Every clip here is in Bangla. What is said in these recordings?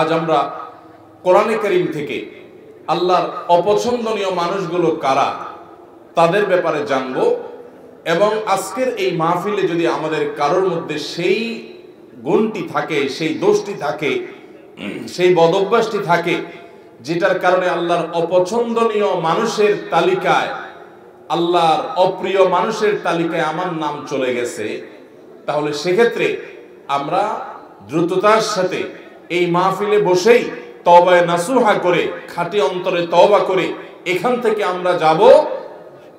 আজ আমরা কোরআনে করিম থেকে আল্লাহর অপছন্দনীয় মানুষগুলো কারা, তাদের ব্যাপারে জানব এবং আজকের এই মাহফিলে যদি আমাদের কারোর মধ্যে সেই গুণটি থাকে, সেই দোষটি থাকে, সেই বদভ্যাসটি থাকে, যেটার কারণে আল্লাহর অপছন্দনীয় মানুষের তালিকায়, আল্লাহর অপ্রিয় মানুষের তালিকায় আমার নাম চলে গেছে, তাহলে সেক্ষেত্রে আমরা দ্রুততার সাথে এই মাহফিলে বসেই তবায় নাসুহা করে, খাঁটি অন্তরে তবা করে এখান থেকে আমরা যাব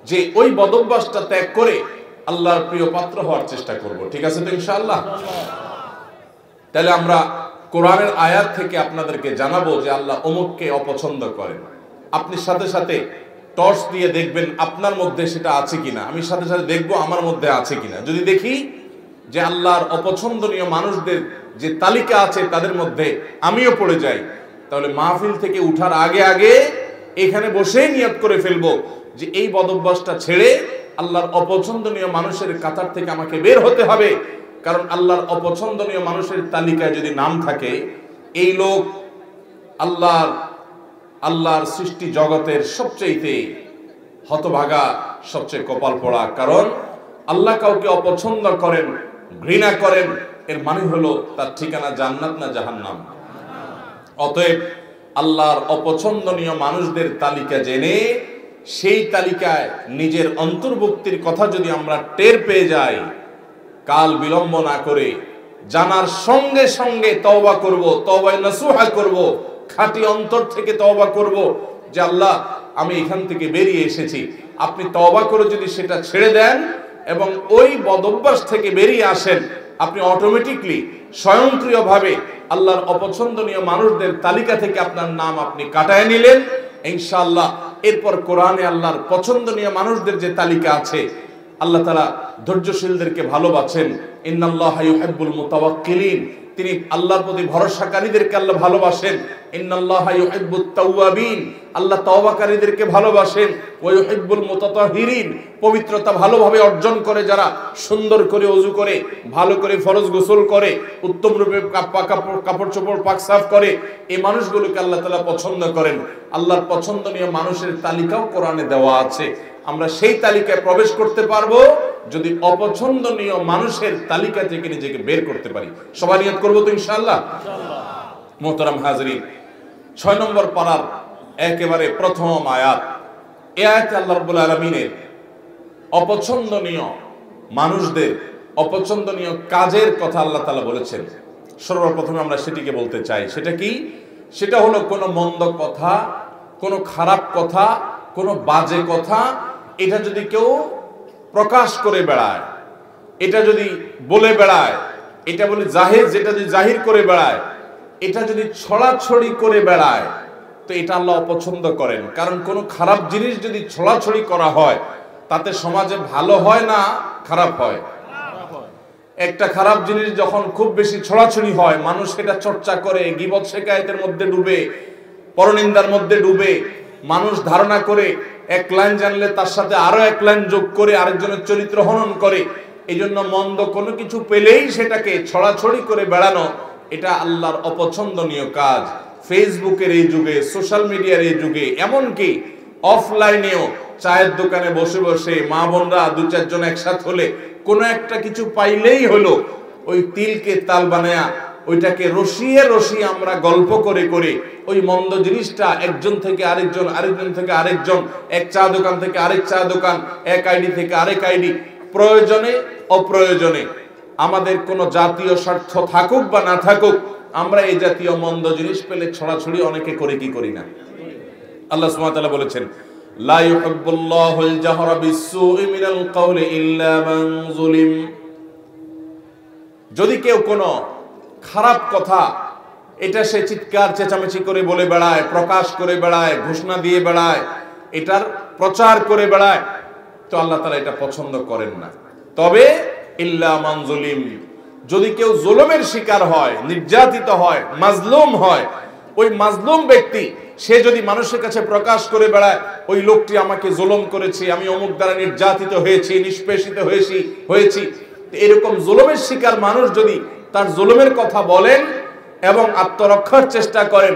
যে ওই বদভ্যাসটা ত্যাগ করে আল্লাহর প্রিয় পাত্র হওয়ার চেষ্টা করব। ঠিক আছে তো ইনশাআল্লাহ? তাহলে আমরা কোরআনের আয়াত থেকে আপনাদেরকে জানাব যে আল্লাহ অমুককে অপছন্দ করেন। আপনি সাথে সাথে টর্চ দিয়ে দেখবেন আপনার মধ্যে সেটা আছে কিনা। আমি সাথে সাথে দেখব, আমার মধ্যে আছে কিনা। যদি দেখি যে আল্লাহর অপছন্দনীয় মানুষদের যে তালিকা আছে তাদের মধ্যে আমিও পড়ে যাই। তাহলে মাহফিল থেকে উঠার আগে আগে এখানে বসেই নিয়ত করে ফেলব যে এই বদভ্যাসটা ছেড়ে আল্লাহর অপছন্দনীয় মানুষের কাতার থেকে আমাকে বের হতে হবে। কারণ আল্লাহর অপছন্দনীয় মানুষের তালিকায় যদি নাম থাকে, এই লোক আল্লাহর আল্লাহর সৃষ্টি জগতের সবচেয়েতে হতভাগা, সবচেয়ে কপাল পড়া। কারণ আল্লাহ কাউকে অপছন্দ করেন ঘৃণা করেন, এর মানে হলো তার ঠিকানা জান্নাত না জাহান্নাম। অতএব আল্লাহর অপছন্দনীয় মানুষদের তালিকা জেনে, সেই তালিকায় নিজের অন্তর্ভুক্তির কথা যদি আমরা টের পেয়ে যাই, কাল বিলম্ব না করে জানার সঙ্গে সঙ্গে তওবা করব, তওবায় নাসুহা করব, খাঁটি অন্তর থেকে তওবা করব যে আল্লাহ, আমি এখান থেকে বেরিয়ে এসেছি। আপনি তওবা করে যদি সেটা ছেড়ে দেন এবং ওই বদভ্যাস থেকে বেরিয়ে আসেন আপনি অটোমেটিকলি স্বয়ংক্রিয়ভাবে আল্লাহর অপছন্দনীয় মানুষদের তালিকা থেকে আপনার নাম আপনি কাটায় নিলেন। ইনশাআল্লাহ, এরপর কোরআনে আল্লাহর পছন্দনীয় মানুষদের যে তালিকা আছে, আল্লাহ তারা ধৈর্যশীলদেরকে ভালোবাসেন। ইন্নাল্লাহ ইউহিব্বুল মুতাওয়াক্কিলিন। তিনি আল্লাহর প্রতি ভরসাকারীদেরকে আল্লাহ ভালোবাসেন। আল্লাহ তওবাকারীদেরকে ভালোবাসেন। ওয়া ইউহিব্বুল মুতাতাহিরিন। পবিত্রতা ভালোভাবে অর্জন করে যারা, সুন্দর করে ওযু করে, ভালো করে ফরজ গোসল করে, উত্তম রূপে কাপড় চোপড় পাক সাফ করে, এই মানুষগুলোকে আল্লাহ তাআলা পছন্দ করেন। আল্লাহর পছন্দনীয় মানুষের তালিকাও কোরআনে দেওয়া আছে। আমরা সেই তালিকায় প্রবেশ করতে পারব যদি অপছন্দনীয় মানুষের তালিকা থেকে নিজেকে বের করতে পারি। সবাই নিয়ত করব তো ইনশাল্লাহ মোহতারাম হাজরিন ছয় নম্বর পাড়ার একেবারে প্রথম আয়াত। এ আয়াতে আল্লাহ রব্বুল আলমিনের অপছন্দনীয় মানুষদের অপছন্দনীয় কাজের কথা আল্লাহ তালা বলেছেন। সর্বপ্রথমে আমরা সেটিকে বলতে চাই। সেটা কি? সেটা হলো কোনো মন্দ কথা কোনো খারাপ কথা কোনো বাজে কথা এটা যদি কেউ প্রকাশ করে বেড়ায়, এটা যদি বলে বেড়ায়, এটা বলে জাহির যেটা যদি জাহির করে বেড়ায়, এটা যদি ছড়াছড়ি করে বেড়ায়, তো এটা আল্লাহ অপছন্দ করেন। কারণ কোনো খারাপ জিনিস যদি ছড়াছড়ি করা হয়, তাতে সমাজে ভালো হয় না খারাপ হয়? একটা খারাপ জিনিস যখন খুব বেশি ছড়াছড়ি হয়, মানুষ সেটা চর্চা করে, গিবত শেখায়তের মধ্যে ডুবে, পরনিন্দার মধ্যে ডুবে মানুষ ধারণা করে, এক লাইন জানলে তার সাথে আরও এক লাইন যোগ করে আরেকজনের চরিত্র হনন করে। এই জন্য মন্দ কোনো কিছু পেলেই সেটাকে ছড়াছড়ি করে বেড়ানো, এটা আল্লাহর অপছন্দনীয় কাজ। ফেসবুকের এই যুগে, সোশ্যাল মিডিয়ার এই যুগে, এমনকি অফলাইনেও চায়ের দোকানে বসে বসে মা বোনরা দু চারজন একসাথ হলে কোনো একটা কিছু পাইলেই হলো, ওই তিলকে তাল বানায়া ওইটাকে রসিয়ে রসিয়ে আমরা গল্প করে করে ওই মন্দ জিনিসটা একজন থেকে আরেকজন আরেকজন থেকে আরেকজন, এক চা দোকান থেকে আরেক চা দোকান, এক আইডি থেকে আরেক আইডি প্রয়োজনে, অপ্রয়োজনে। আমাদের কোনো জাতীয় স্বার্থ থাকুক বা না থাকুক, আমরা এই জাতীয় মন্দ জিনিস পেলে ছড়াছড়ি অনেকে করে কি করি না? আল্লাহ তাআলা বলেছেন জাহরা যদি কেউ কোনো খারাপ কথা। এটা সে চিৎকার, চেঁচামেচি করে বলে বেড়ায়, প্রকাশ করে বেড়ায়, ঘোষণা দিয়ে বেড়ায়, এটার প্রচার করে বেড়ায়। তো আল্লাহ তারা এটা পছন্দ করেন না। তবে ইল্লা মানজুলিম যদি কেউ জুলুমের শিকার হয়, নির্যাতিত হয়, মাজলুম হয়, ওই মাজলুম ব্যক্তি, সে যদি মানুষের কাছে প্রকাশ করে বেড়ায়, ওই লোকটি আমাকে জোলম করেছে, আমি অমুক দ্বারা নির্যাতিত হয়েছি, নিষ্পেষিত হয়েছি হয়েছি। এরকম জুলুমের শিকার মানুষ যদি তার জুলুমের কথা বলেন এবং আত্মরক্ষার চেষ্টা করেন,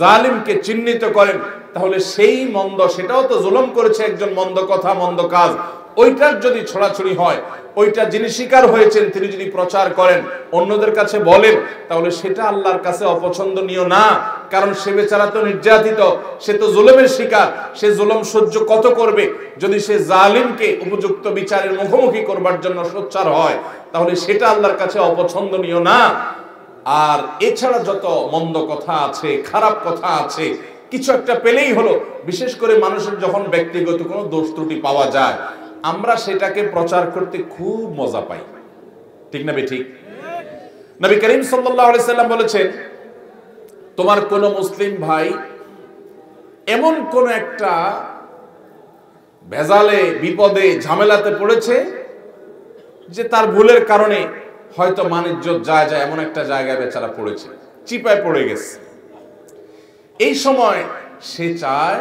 জালিমকে চিহ্নিত করেন, তাহলে সেই মন্দ, সেটাও তো জুলুম করেছে একজন মন্দ কথা, মন্দ কাজ। ওইটার যদি ছড়াছড়ি হয়, ওইটা যিনি শিকার হয়েছেন, তিনি যদি প্রচার করেন, অন্যদের কাছে বলেন, তাহলে সেটা আল্লাহর কাছে অপছন্দনীয় না। কারণ সে বেচারা তো নির্যাতিত, সে তো জুলুমের শিকার, সে জুলুম সহ্য কত করবে? যদি সে জালিমকে উপযুক্ত বিচারের মুখোমুখি করবার জন্য সোচ্চার হয়, তাহলে সেটা আল্লাহর কাছে অপছন্দনীয় না। আর এছাড়া যত মন্দ কথা আছে, খারাপ কথা আছে, কিছু একটা পেলেই হলো। বিশেষ করে মানুষের যখন ব্যক্তিগত কোনো দোষ ত্রুটি পাওয়া যায় আমরা সেটাকে প্রচার করতে খুব মজা পাই। ঠিক না ঠিক? নবী করিম সাল্লাম বলেছেন, তোমার কোন মুসলিম ভাই এমন কোন একটা ভেজালে, বিপদে, ঝামেলাতে পড়েছে যে তার ভুলের কারণে হয়তো মানিজ্য যায় যায় এমন একটা জায়গায় বেচারা পড়েছে, চিপায় পড়ে গেছে। এই সময় সে চায়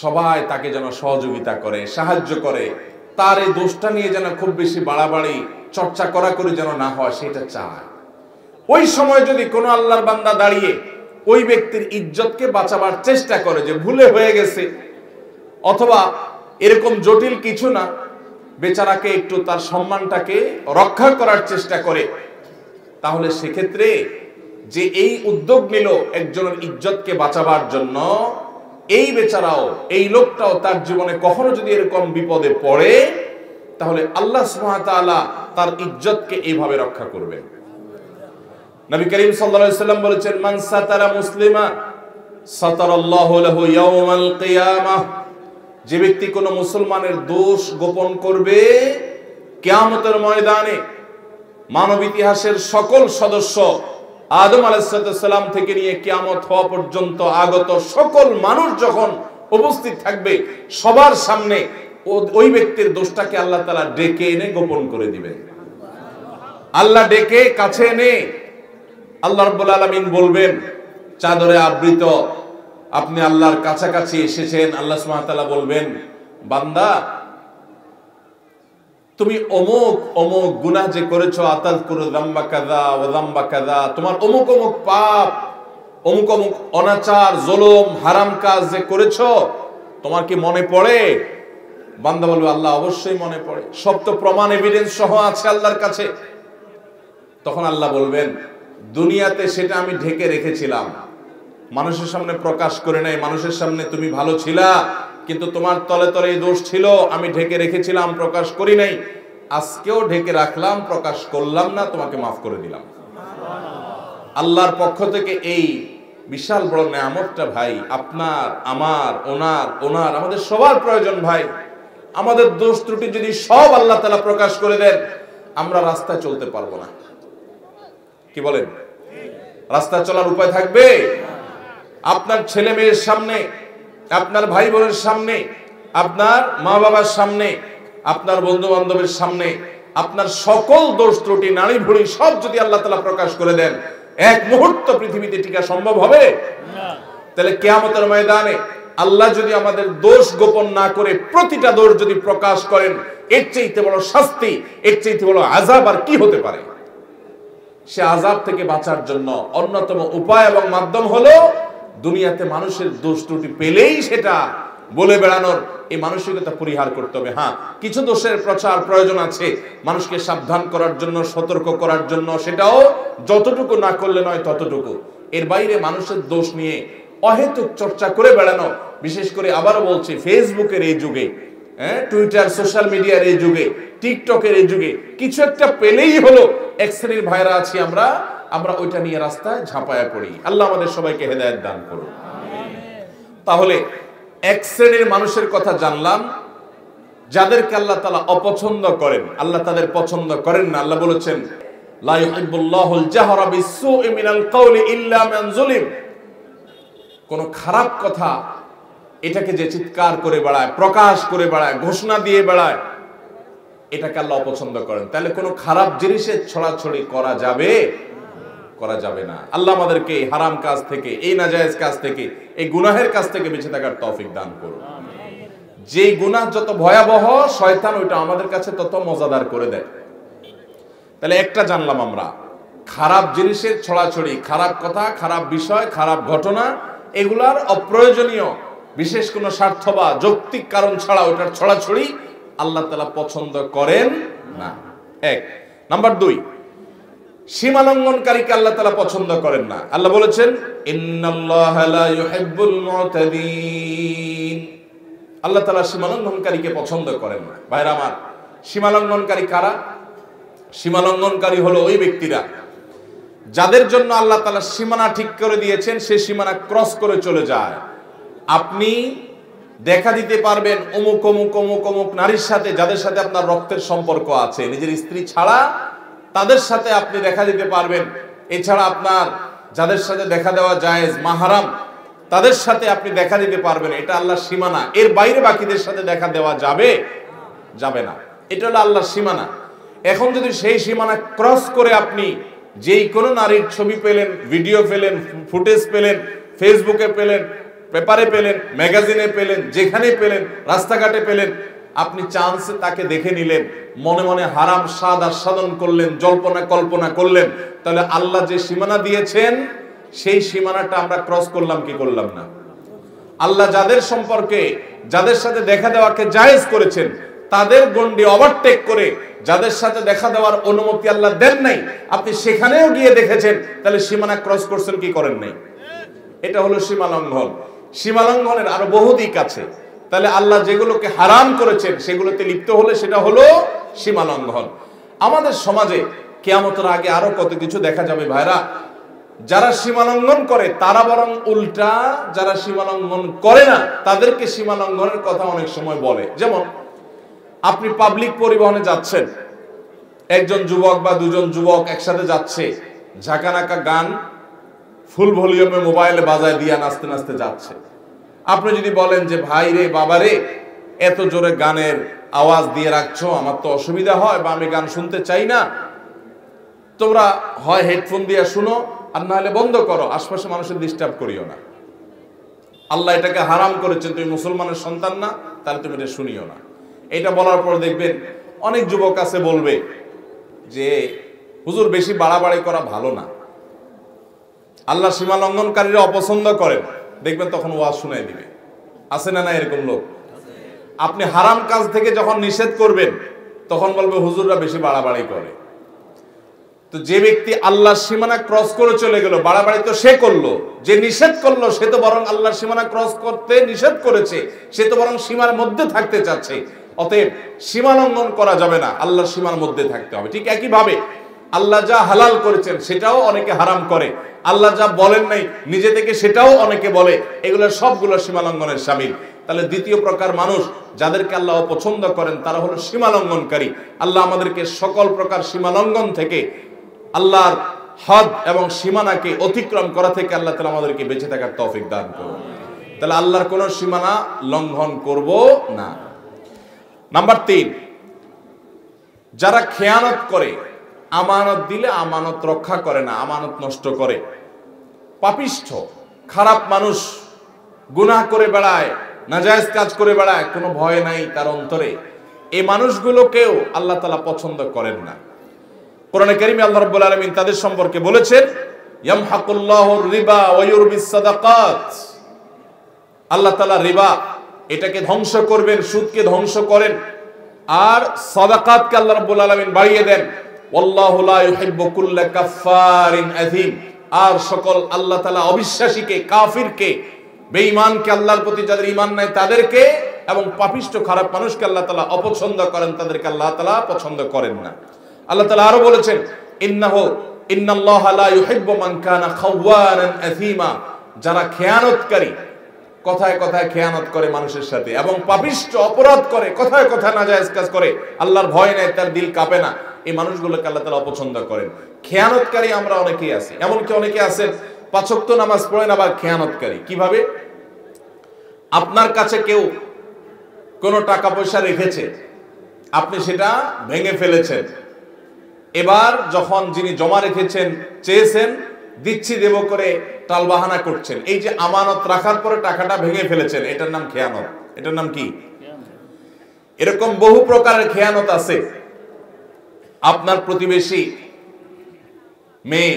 সবাই তাকে যেন সহযোগিতা করে, সাহায্য করে। তার এই দোষটা নিয়ে যেন খুব বেশি বাড়াবাড়ি, চর্চা করা করে যেন না হয়, সেটা চায়। ওই সময় যদি কোনো আল্লাহর বান্দা দাঁড়িয়ে ওই ব্যক্তির ইজ্জতকে বাঁচাবার চেষ্টা করে যে ভুলে হয়ে গেছে, অথবা এরকম জটিল কিছু না, বেচারাকে একটু তার সম্মানটাকে রক্ষা করার চেষ্টা করে, তাহলে সেক্ষেত্রে যে এই উদ্যোগ নিল একজনের ইজ্জতকে বাঁচাবার জন্য এই বেচারাও, এই লোকটাও তার জীবনে কখনো যদি এরকম বিপদে পড়ে, তাহলে আল্লাহ তাআলা তার ইজ্জতকে এইভাবে রক্ষা করবেন নবী করিম সাল্লাম বলেছেন, মান সাতারা মুসলিমা যে ব্যক্তি কোনো মুসলমানের দোষ গোপন করবে, কিয়ামতের ময়দানে মানব ইতিহাসের সকল সদস্য আদম আলাইসালাম থেকে নিয়ে কিয়ামত হওয়া পর্যন্ত আগত সকল মানুষ যখন উপস্থিত থাকবে, সবার সামনে ওই ব্যক্তির দোষটাকে আল্লাহ তালা ডেকে এনে গোপন করে দিবেন আল্লাহ ডেকে কাছে এনে আল্লাহ রব্বুল আলমিন বলবেন, চাদরে আবৃত, আপনি আল্লাহর কাছাকাছি এসেছেন। আল্লাহ সুবহানাহু বলবেন, বান্দা তুমি অমুক অমুক গুনাহ যে করেছ, আতাল করো দাম্বা কাদা ও দাম্বা কাদা তোমার অমুক অমুক পাপ, অমুক অমুক অনাচার, জলম, হারাম কাজ যে করেছ, তোমার কি মনে পড়ে? বান্দা বলবে, আল্লাহ অবশ্যই মনে পড়ে। সব তো প্রমাণ এভিডেন্স সহ আছে আল্লাহর কাছে। তখন আল্লাহ বলবেন, দুনিয়াতে সেটা আমি ঢেকে রেখেছিলাম। মানুষের সামনে প্রকাশ করে নাই, মানুষের সামনে তুমি ভালো ছিলা। কিন্তু তোমার তলে তলে এই দোষ ছিল, আমি ঢেকে রেখেছিলাম, প্রকাশ করি নাই। আজকেও ঢেকে রাখলাম, প্রকাশ করলাম না, তোমাকে মাফ করে দিলাম। আল্লাহর পক্ষ থেকে এই বিশাল বড় নেয়ামতটা ভাই, আপনার, আমার, ওনার ওনার, আমাদের সবার প্রয়োজন ভাই। আমাদের দোষ ত্রুটি যদি সব আল্লাহ তালা প্রকাশ করে দেন, আমরা রাস্তায় চলতে পারব না। কি বলেন? রাস্তা চলার উপায় থাকবে? আপনার ছেলে মেয়ের সামনে আপনার ভাই বোনের সামনে আপনার মা বাবার সামনে আপনার বন্ধু বান্ধবের সামনে আপনার সকল দোষ ত্রুটি নারী ভুড়ি সব যদি আল্লাহ তালা প্রকাশ করে দেন এক মুহূর্ত পৃথিবীতে টিকা সম্ভব হবে? তাহলে কেয়ামতের ময়দানে আল্লাহ যদি আমাদের দোষ গোপন না করে প্রতিটা দোষ যদি প্রকাশ করেন এর চাইতে বড় শাস্তি এর চাইতে বড় আজাব আর কি হতে পারে? সে আজাব থেকে বাঁচার জন্য অন্যতম উপায় এবং মাধ্যম হলো দুনিয়াতে মানুষের দোষ ত্রুটি পেলেই সেটা বলে বেড়ানোর এই মানসিকতা পরিহার করতে হবে। হ্যাঁ কিছু দোষের প্রচার প্রয়োজন আছে। মানুষকে সাবধান করার জন্য, সতর্ক করার জন্য, সেটাও যতটুকু না করলে নয় ততটুকু। এর বাইরে মানুষের দোষ নিয়ে অহেতুক চর্চা করে বেড়ানো, বিশেষ করে আবারও বলছি ফেসবুকের এই যুগে হ্যাঁ টুইটার, সোশ্যাল মিডিয়ার এই যুগে, টিকটকের এই যুগে, কিছু একটা পেলেই হলো। এক শ্রেণির ভাইরা আছি আমরা আমরা ওইটা নিয়ে রাস্তায় ঝাঁপায়া পড়ি। আল্লাহ আমাদের সবাইকে হেদায়েত দান করুন। তাহলে এক শ্রেণির মানুষের কথা জানলাম, যাদেরকে আল্লাহ তালা অপছন্দ করেন, আল্লাহ তাদের পছন্দ করেন না, আল্লাহ বলেছেন কোন খারাপ কথা এটাকে যে চিৎকার করে বেড়ায়, প্রকাশ করে বেড়ায়, ঘোষণা দিয়ে বেড়ায়, এটাকে আল্লাহ অপছন্দ করেন। তাহলে কোনো খারাপ জিনিসের ছড়াছড়ি করা যাবে? করা যাবে না। আল্লাহ আমাদেরকে এই হারাম কাজ থেকে, এই নাজায়েজ কাজ থেকে, এই গুনাহের কাজ থেকে বেঁচে থাকার তৌফিক দান করুন। যে গুনাহ যত ভয়াবহ, শয়তান ওইটা আমাদের কাছে তত মজাদার করে দেয়। তাহলে একটা জানলাম আমরা, খারাপ জিনিসের ছড়াছড়ি, খারাপ কথা, খারাপ বিষয়, খারাপ ঘটনা, এগুলার অপ্রয়োজনীয়, বিশেষ কোনো স্বার্থ বা যৌক্তিক কারণ ছাড়া ওটার ছড়াছড়ি আল্লাহ তালা পছন্দ করেন না। এক। নাম্বার দুই সীমা লঙ্ঘনকারীকে আল্লাহ তালা পছন্দ করেন না। আল্লাহ বলেছেন আল্লাহ তালা সীমা লঙ্ঘনকারীকে পছন্দ করেন না। ভাইরা আমার সীমা লঙ্ঘনকারী কারা? সীমা লঙ্ঘনকারী হলো ওই ব্যক্তিরা যাদের জন্য আল্লাহ তালা সীমানা ঠিক করে দিয়েছেন, সে সীমানা ক্রস করে চলে যায়। আপনি দেখা দিতে পারবেন অমুক অমুক অমুক অমুক নারীর সাথে, যাদের সাথে আপনার রক্তের সম্পর্ক আছে। নিজের স্ত্রী ছাড়া তাদের সাথে আপনি দেখা দিতে পারবেন। এছাড়া আপনার যাদের সাথে দেখা দেওয়া জায়েজ, মাহারাম, তাদের সাথে আপনি দেখা দিতে পারবেন। এটা আল্লাহর সীমানা। এর বাইরে বাকিদের সাথে দেখা দেওয়া যাবে? যাবে না। এটা হলো আল্লাহর সীমানা। এখন যদি সেই সীমানা ক্রস করে আপনি যেই কোনো নারীর ছবি পেলেন, ভিডিও পেলেন, ফুটেজ পেলেন, ফেসবুকে পেলেন, পেপারে পেলেন, ম্যাগাজিনে পেলেন যেখানে পেলেন, রাস্তাঘাটে পেলেন আপনি চান্সে তাকে দেখে নিলেন, মনে মনে হারাম স্বাদ আস্বাদন করলেন, জল্পনা কল্পনা করলেন, তাহলে আল্লাহ যে সীমানা দিয়েছেন, সেই সীমানাটা আমরা ক্রস করলাম কি করলাম না? আল্লাহ যাদের সম্পর্কে, যাদের সাথে দেখা দেওয়াকে জায়েজ করেছেন, তাদের গন্ডি ওভারটেক করে যাদের সাথে দেখা দেওয়ার অনুমতি আল্লাহ দেন নাই, আপনি সেখানেও গিয়ে দেখেছেন, তাহলে সীমানা ক্রস করছেন কি করেন নাই? এটা হলো সীমা সীমালঙ্ঘনের সীমা আরও বহু দিক আছে। তাহলে আল্লাহ যেগুলোকে হারাম করেছেন, সেগুলোতে লিপ্ত হলে সেটা হলো সীমা লঙ্ঘন। আমাদের সমাজে কেয়ামতের আগে আরও কত কিছু দেখা যাবে ভাইরা? যারা সীমালঙ্ঘন করে, তারা বরং উল্টা, যারা সীমালঙ্ঘন করে না, তাদেরকে সীমালঙ্ঘনের কথা অনেক সময় বলে। যেমন, আপনি পাবলিক পরিবহনে যাচ্ছেন, একজন যুবক বা দুজন যুবক একসাথে যাচ্ছে, ঝাঁকানাকা গান ফুল ভলিউমে মোবাইলে বাজায় দিয়ে নাচতে নাচতে যাচ্ছে। আপনি যদি বলেন যে, ভাই রে, বাবা রে, এত জোরে গানের আওয়াজ দিয়ে রাখছো, আমার তো অসুবিধা হয় বা আমি গান শুনতে চাই না। তোমরা হয় হেডফোন দিয়ে শুনো, আর না হলে বন্ধ করো, আশপাশে মানুষের ডিস্টার্ব করিও না। আল্লাহ এটাকে হারাম করেছেন, তুমি মুসলমানের সন্তান না, তাহলে তুমি এটা শুনিও না। এটা বলার পর দেখবেন, অনেক যুবক আছে বলবে যে, হুজুর, বেশি বাড়াবাড়ি করা ভালো না। আল্লাহ সীমা লঙ্ঘনকারীরা অপছন্দ করেন। দেখবেন তখন ওয়াজ শুনাই দিবে। আছে না না এরকম লোক? আপনি হারাম কাজ থেকে যখন নিষেধ করবেন, তখন বলবে হুজুররা বেশি বাড়াবাড়ি করে। তো যে ব্যক্তি আল্লাহর সীমানা ক্রস করে চলে গেল, বাড়াবাড়ি তো সে করল, যে নিষেধ করল, সে তো বরং আল্লাহর সীমানা ক্রস করতে নিষেধ করেছে, সে তো বরং সীমার মধ্যে থাকতে চাচ্ছে। অতএব সীমা লঙ্ঘন করা যাবে না, আল্লাহর সীমার মধ্যে থাকতে হবে। ঠিক একইভাবে আল্লাহ যা হালাল করেছেন সেটাও অনেকে হারাম করে। আল্লাহ যা বলেন নাই, নিজে থেকে সেটাও অনেকে বলে। এগুলো সবগুলো সীমা লঙ্ঘনের সামিল। তাহলে দ্বিতীয় প্রকার মানুষ যাদেরকে আল্লাহ অপছন্দ করেন, তারা হলো সীমা লঙ্ঘনকারী আল্লাহ আমাদেরকে সকল প্রকার সীমা লঙ্ঘন থেকে আল্লাহর হদ এবং সীমানাকে অতিক্রম করা থেকে আল্লাহ তালা আমাদেরকে বেঁচে থাকার তৌফিক দান করুন। তাহলে আল্লাহর কোন সীমানা লঙ্ঘন করব না। নাম্বার তিন, যারা খেয়ানত করে আমানত দিলে আমানত রক্ষা করে না, আমানত নষ্ট করে। পাপিষ্ঠ, খারাপ মানুষ গুনাহ করে বেড়ায়, নাজায়েজ কাজ করে বেড়ায়, কোনো ভয় নাই তার অন্তরে। এই মানুষগুলোকেও আল্লাহ তালা পছন্দ করেন না। কোরআনে কারিমে আল্লাহ রাব্বুল আলামিন তাদের সম্পর্কে বলেছেন ইয়ামহাকুল্লাহুর রিবা ওয়া ইউরবিস সাদাকাত। আল্লাহ তাআলা রিবা এটাকে ধ্বংস করবেন, সুদকে ধ্বংস করেন। আর সাদাকাতকে আল্লাহ রাব্বুল আলামিন বাড়িয়ে দেন। আর সকল আল্লাহ তাআলা অবিশ্বাসীকে, কাফিরকে, বেঈমানকে, আল্লাহর প্রতি যাদের ঈমান নাই তাদেরকে এবং পাপিষ্ঠ খারাপ মানুষকে আল্লাহ তাআলা অপছন্দ করেন, তাদেরকে আল্লাহ তাআলা পছন্দ করেন না। আল্লাহ তাআলা আরও বলেছেন, ইন্নাহু, ইন্নাল্লাহা লা ইউহিব্বু মান কানা খাওয়ানান আযীমা। যারা খেয়ানতকারী কথায় কথায় খেয়ানত করে মানুষের সাথে এবং পাপিষ্ঠ অপরাধ করে, কথায় কথায় নাজায়েজ কাজ করে। আল্লাহর ভয় নেই, তার দিল কাঁপে না। এই মানুষগুলোকে আল্লাহ তাআলা অপছন্দ করেন। খেয়ানতকারী আমরা অনেকেই আছি। এমনকি অনেকে আছেন পাঁচক্ত নামাজ পড়েন, আবার খেয়ানতকারী। কীভাবে? আপনার কাছে কেউ কোনো টাকা পয়সা রেখেছে, আপনি সেটা ভেঙে ফেলেছেন। এবার যখন যিনি জমা রেখেছেন, চেয়েছেন দিচ্ছি, দেব করে টালবাহানা করছেন। এই যে আমানত রাখার পরে টাকাটা ভেঙে ফেলেছেন, এটার নাম খেয়ানত। এটার নাম কি? এরকম বহু প্রকারের খেয়ানত আছে। আপনার প্রতিবেশী মেয়ে,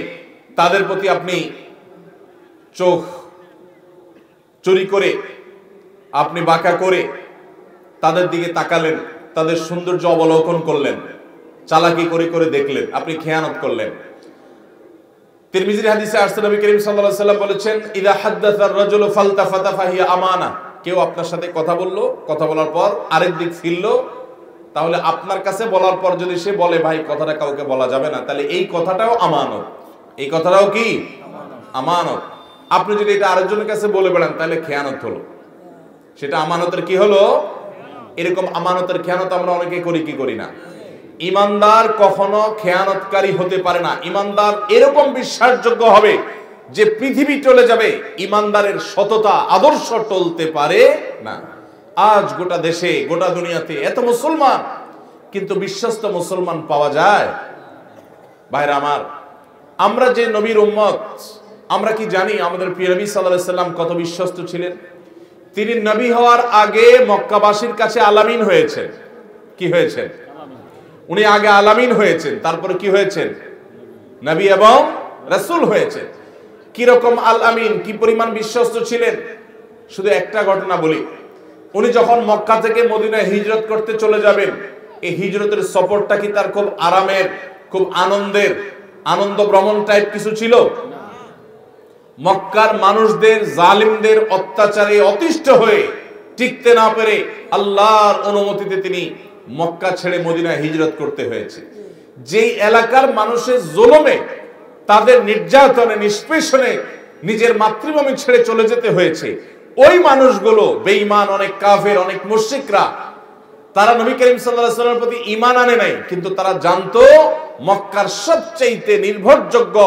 তাদের প্রতি আপনি চোখ চুরি করে, আপনি বাঁকা করে তাদের দিকে তাকালেন, তাদের সৌন্দর্য অবলোকন করলেন, চালাকি করে করে দেখলেন, আপনি খেয়ানত করলেন। তিরমিজির হাদিসে আসছে, নবী করিম সাল্লাল্লাহু সাল্লাম বলেছেন, ইদা হাদ্দাসার রাজুলু ফালতাফাতা ফাহিয়া আমানা। কেউ আপনার সাথে কথা বলল, কথা বলার পর আরেক দিক ফিরলো, তাহলে আপনার কাছে বলার পর যদি সে বলে, ভাই, কথাটা কাউকে বলা যাবে না, তাহলে এই কথাটাও আমানত। এই কথাটাও কি? আমানত। আপনি যদি এটা আরেকজনের কাছে বলে বেড়ান, তাহলে খেয়ানত হলো। সেটা আমানতের কি হলো? এরকম আমানতের খেয়ানত আমরা অনেকে করি, কি করি না? ইমানদার কখনো খেয়ানতকারী হতে পারে না। ইমানদার এরকম বিশ্বাসযোগ্য হবে যে পৃথিবী চলে যাবে, ইমানদারের সততা, আদর্শ টলতে পারে না। আজ গোটা দেশে, গোটা দুনিয়াতে এত মুসলমান, কিন্তু বিশ্বস্ত মুসলমান পাওয়া যায়। ভাইরা আমার, আমরা যে নবীর উম্মত, আমরা কি জানি আমাদের প্রিয় নবী সাল্লাল্লাহু সাল্লাম কত বিশ্বস্ত ছিলেন? তিনি নবী হওয়ার আগে মক্কাবাসীর কাছে আলামিন হয়েছেন। কি হয়েছেন? উনি আগে আলামিন হয়েছেন, তারপরে কি হয়েছেন? নবী এবং রাসূল হয়েছেন। কীরকম আল আমিন, কি পরিমাণ বিশ্বস্ত ছিলেন? শুধু একটা ঘটনা বলি। উনি যখন মক্কা থেকে মদিনায় হিজরত করতে চলে যাবেন, এই হিজরতের সফরটা কি তার খুব আরামের, খুব আনন্দের, আনন্দ ভ্রমণ টাইপ কিছু ছিল? মক্কার মানুষদের, জালিমদের অত্যাচারে অতিষ্ঠ হয়ে টিকতে না পেরে আল্লাহর অনুমতিতে তিনি মক্কা ছেড়ে মদিনায় হিজরত করতে হয়েছে। যেই এলাকার মানুষের জোলমে, তাদের নির্যাতনে, নিষ্পেষণে নিজের মাতৃভূমি ছেড়ে চলে যেতে হয়েছে, ওই মানুষগুলো বেঈমান, অনেক কাফের, অনেক মুশরিকরা, তারা নবী করিম সাল্লামের প্রতি ঈমান আনে নাই, কিন্তু তারা জানতো মক্কার সবচেয়ে নির্ভরযোগ্য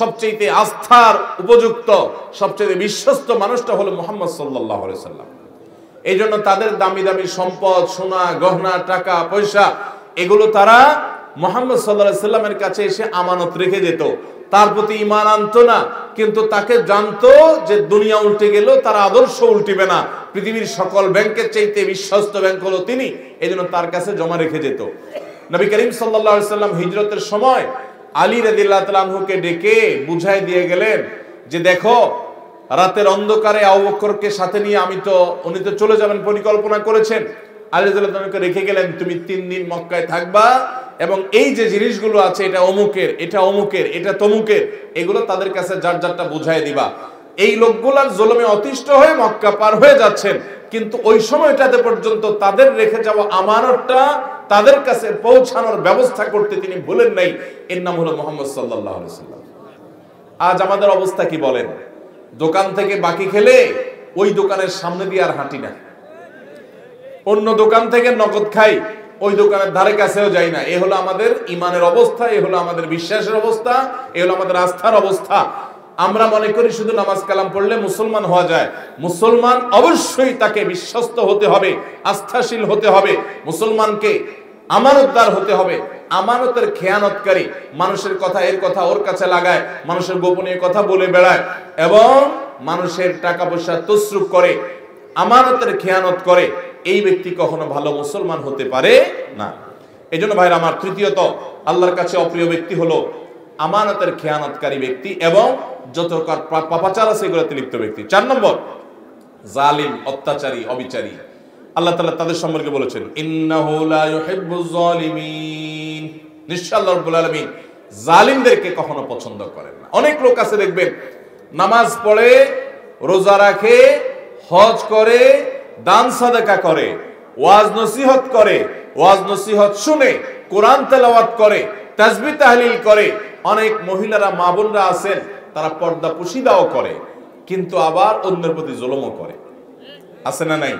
সবচেয়ে আস্থার, উপযুক্ত সবচেয়ে বিশ্বস্ত মানুষটা হলো মোহাম্মদ আলাইহি সাল্লাম এই জন্য তাদের দামি দামি সম্পদ, সোনা, গহনা, টাকা, পয়সা, এগুলো তারা মোহাম্মদ সাল্লাহ সাল্লামের কাছে এসে আমানত রেখে যেত তার প্রতি ইমান আনতো না, কিন্তু তাকে জানতো যে দুনিয়া উল্টে গেল তার আদর্শ উল্টিবে না। পৃথিবীর সকল ব্যাংকের চাইতে বিশ্বস্ত ব্যাংক হলো তিনি এই তার কাছে জমা রেখে যেত। নবী করিম সাল্লাহ সাল্লাম হিজরতের সময় আলী রাদিল্লাহ তালাহুকে ডেকে বুঝাই দিয়ে গেলেন যে দেখো রাতের অন্ধকারে আবুবকরকে সাথে নিয়ে আমি তো, উনি তো চলে যাবেন পরিকল্পনা করেছেন। আলিজুল্লাহকে রেখে গেলেন, তুমি তিন দিন মক্কায় থাকবা এবং এই যে জিনিসগুলো আছে, এটা অমুকের এটা অমুকের, এটা তমুকের, এগুলো তাদের কাছে যার যারটা বুঝাই দিবা। এই লোকগুলার জলমে অতিষ্ঠ হয়ে মক্কা পার হয়ে যাচ্ছেন, কিন্তু ওই সময়টাতে পর্যন্ত তাদের রেখে যাওয়া আমানতটা তাদের কাছে পৌঁছানোর ব্যবস্থা করতে তিনি ভুলেন নাই। এর নাম হলো মোহাম্মদ সাল্লাহ আজ আমাদের অবস্থা কি বলেন? দোকান থেকে বাকি খেলে ওই দোকানের সামনে দিয়ে আর হাঁটি না। অন্য দোকান থেকে নগদ খাই, ওই দোকানের ধারে কাছেও যাই না। এ হলো আমাদের ইমানের অবস্থা, এ হলো আমাদের বিশ্বাসের অবস্থা, এ হলো আমাদের আস্থার অবস্থা। আমরা মনে করি শুধু নামাজ কালাম পড়লে মুসলমান হওয়া যায়। মুসলমান অবশ্যই তাকে বিশ্বস্ত হতে হবে, আস্থাশীল হতে হবে। মুসলমানকে আমানতদার হতে হবে। আমানতের খেয়ানতকারী মানুষের কথা এর কথা ওর কাছে লাগায়, মানুষের গোপনীয় কথা বলে বেড়ায় এবং মানুষের টাকা পয়সা তসরুপ করে, আমানতের খেয়ানত করে। এই ব্যক্তি কখনো ভালো মুসলমান হতে পারে না। এই জন্য ভাইরা আমার তৃতীয়ত, আল্লাহর কাছে অপ্রিয় ব্যক্তি হলো আমানতের খেয়ানতকারী ব্যক্তি এবং যত পাপাচার আছে এগুলোতে লিপ্ত ব্যক্তি। চার নম্বর, জালিম, অত্যাচারী, অবিচারী। আল্লাহ তালা তাদের সম্পর্কে বলেছেন জালিমদেরকে কখনো পছন্দ করেন না। অনেক লোক আছে, দেখবেন, নামাজ পড়ে, রোজা রাখে, হজ করে, দান সাদাকা করে, ওয়াজ নসিহত করে, ওয়াজ নসিহত শুনে, কোরআন তেলাওয়াত করে তাসবিহ তাহলিল করে। অনেক মহিলারা মা বোনরা আছেন, তারা পর্দা পুশিদাও করে, কিন্তু আবার অন্যের প্রতি জুলুমও করে। আছে না নাই?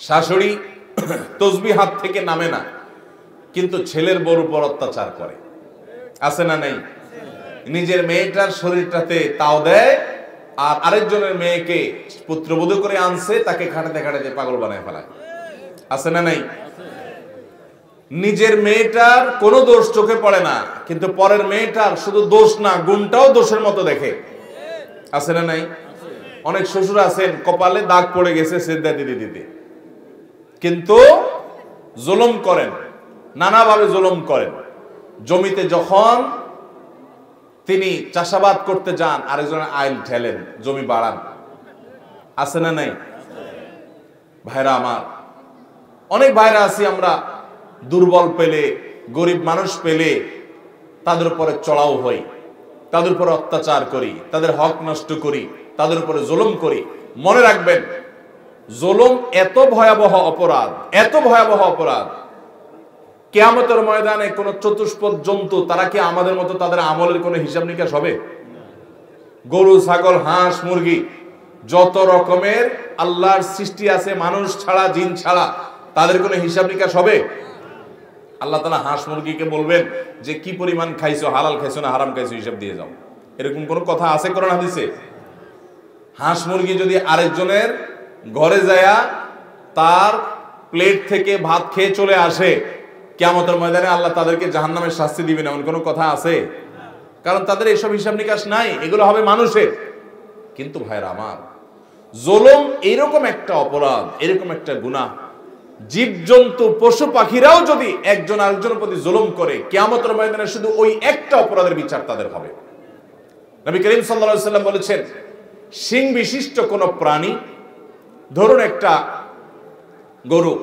শাশুড়ি তসবি হাত থেকে নামে না, কিন্তু ছেলের বড় উপর অত্যাচার করে। আছে না নাই? নিজের মেয়েটার শরীরটাতে তাও দেয়, আর আরেকজনের মেয়েকে পুত্রবধূ করে আনছে, তাকে খাটাতে খাটাতে পাগল বানায় ফেলায়। আছে না নাই? নিজের মেয়েটার কোনো দোষ চোখে পড়ে না, কিন্তু পরের মেয়েটার শুধু দোষ না, গুণটাও দোষের মতো দেখে। আছে না নাই? অনেক শ্বশুর আছেন, কপালে দাগ পড়ে গেছে সেদ্ধা দিতে দিতে। কিন্তু জুলুম করেন, নানাভাবে জুলুম করেন। জমিতে যখন তিনি চাষাবাদ করতে যান আরেকজন আইল ঠেলেন জমি বাড়ান। আছে না নাই? ভাইরা আমার, অনেক ভাইরা আছি আমরা, দুর্বল পেলে, গরিব মানুষ পেলে, তাদের উপরে চড়াও হই, তাদের উপরে অত্যাচার করি, তাদের হক নষ্ট করি, তাদের উপরে জুলুম করি। মনে রাখবেন জুলুম এত ভয়াবহ অপরাধ, এত ভয়াবহ অপরাধ। কেয়ামতের ময়দানে কোন চতুষ্পদ জন্তু, তারা কি আমাদের মতো তাদের আমলের কোনো হিসাব নিকাশ হবে? গরু, ছাগল, হাঁস, মুরগি, যত রকমের আল্লাহর সৃষ্টি আছে, মানুষ ছাড়া, জিন ছাড়া, তাদের কোনো হিসাব নিকাশ হবে? আল্লাহ তালা হাঁস, মুরগিকে বলবেন যে, কি পরিমাণ খাইছো, হালাল খাইছো না হারাম খাইছো, হিসাব দিয়ে যাও। এরকম কোনো কথা আছে করোনা দিছে হাঁস, মুরগি যদি আরেকজনের ঘরে যায়া তার প্লেট থেকে ভাত খেয়ে চলে আসে। কেমতের ময়দানে আল্লাহ তাদেরকে জাহান্নামের শাস্তি দিবেন, এমন কোনো কথা আছে? কারণ তাদের এইসব হিসাব নিকাশ নাই, এগুলো হবে মানুষের। কিন্তু ভাইরা আমার, জোলম এরকম একটা অপরাধ, এরকম একটা গুণা জীবজন্তু, পশু পাখিরাও যদি একজন আরেকজনের প্রতি জুলুম করে, কেয়ামতের ময়দানে শুধু ওই একটা অপরাধের বিচার তাদের হবে। নবী করিম সাল্লা সাল্লাম বলেছেন সিং বিশিষ্ট কোন প্রাণী ধরুন একটা গরু,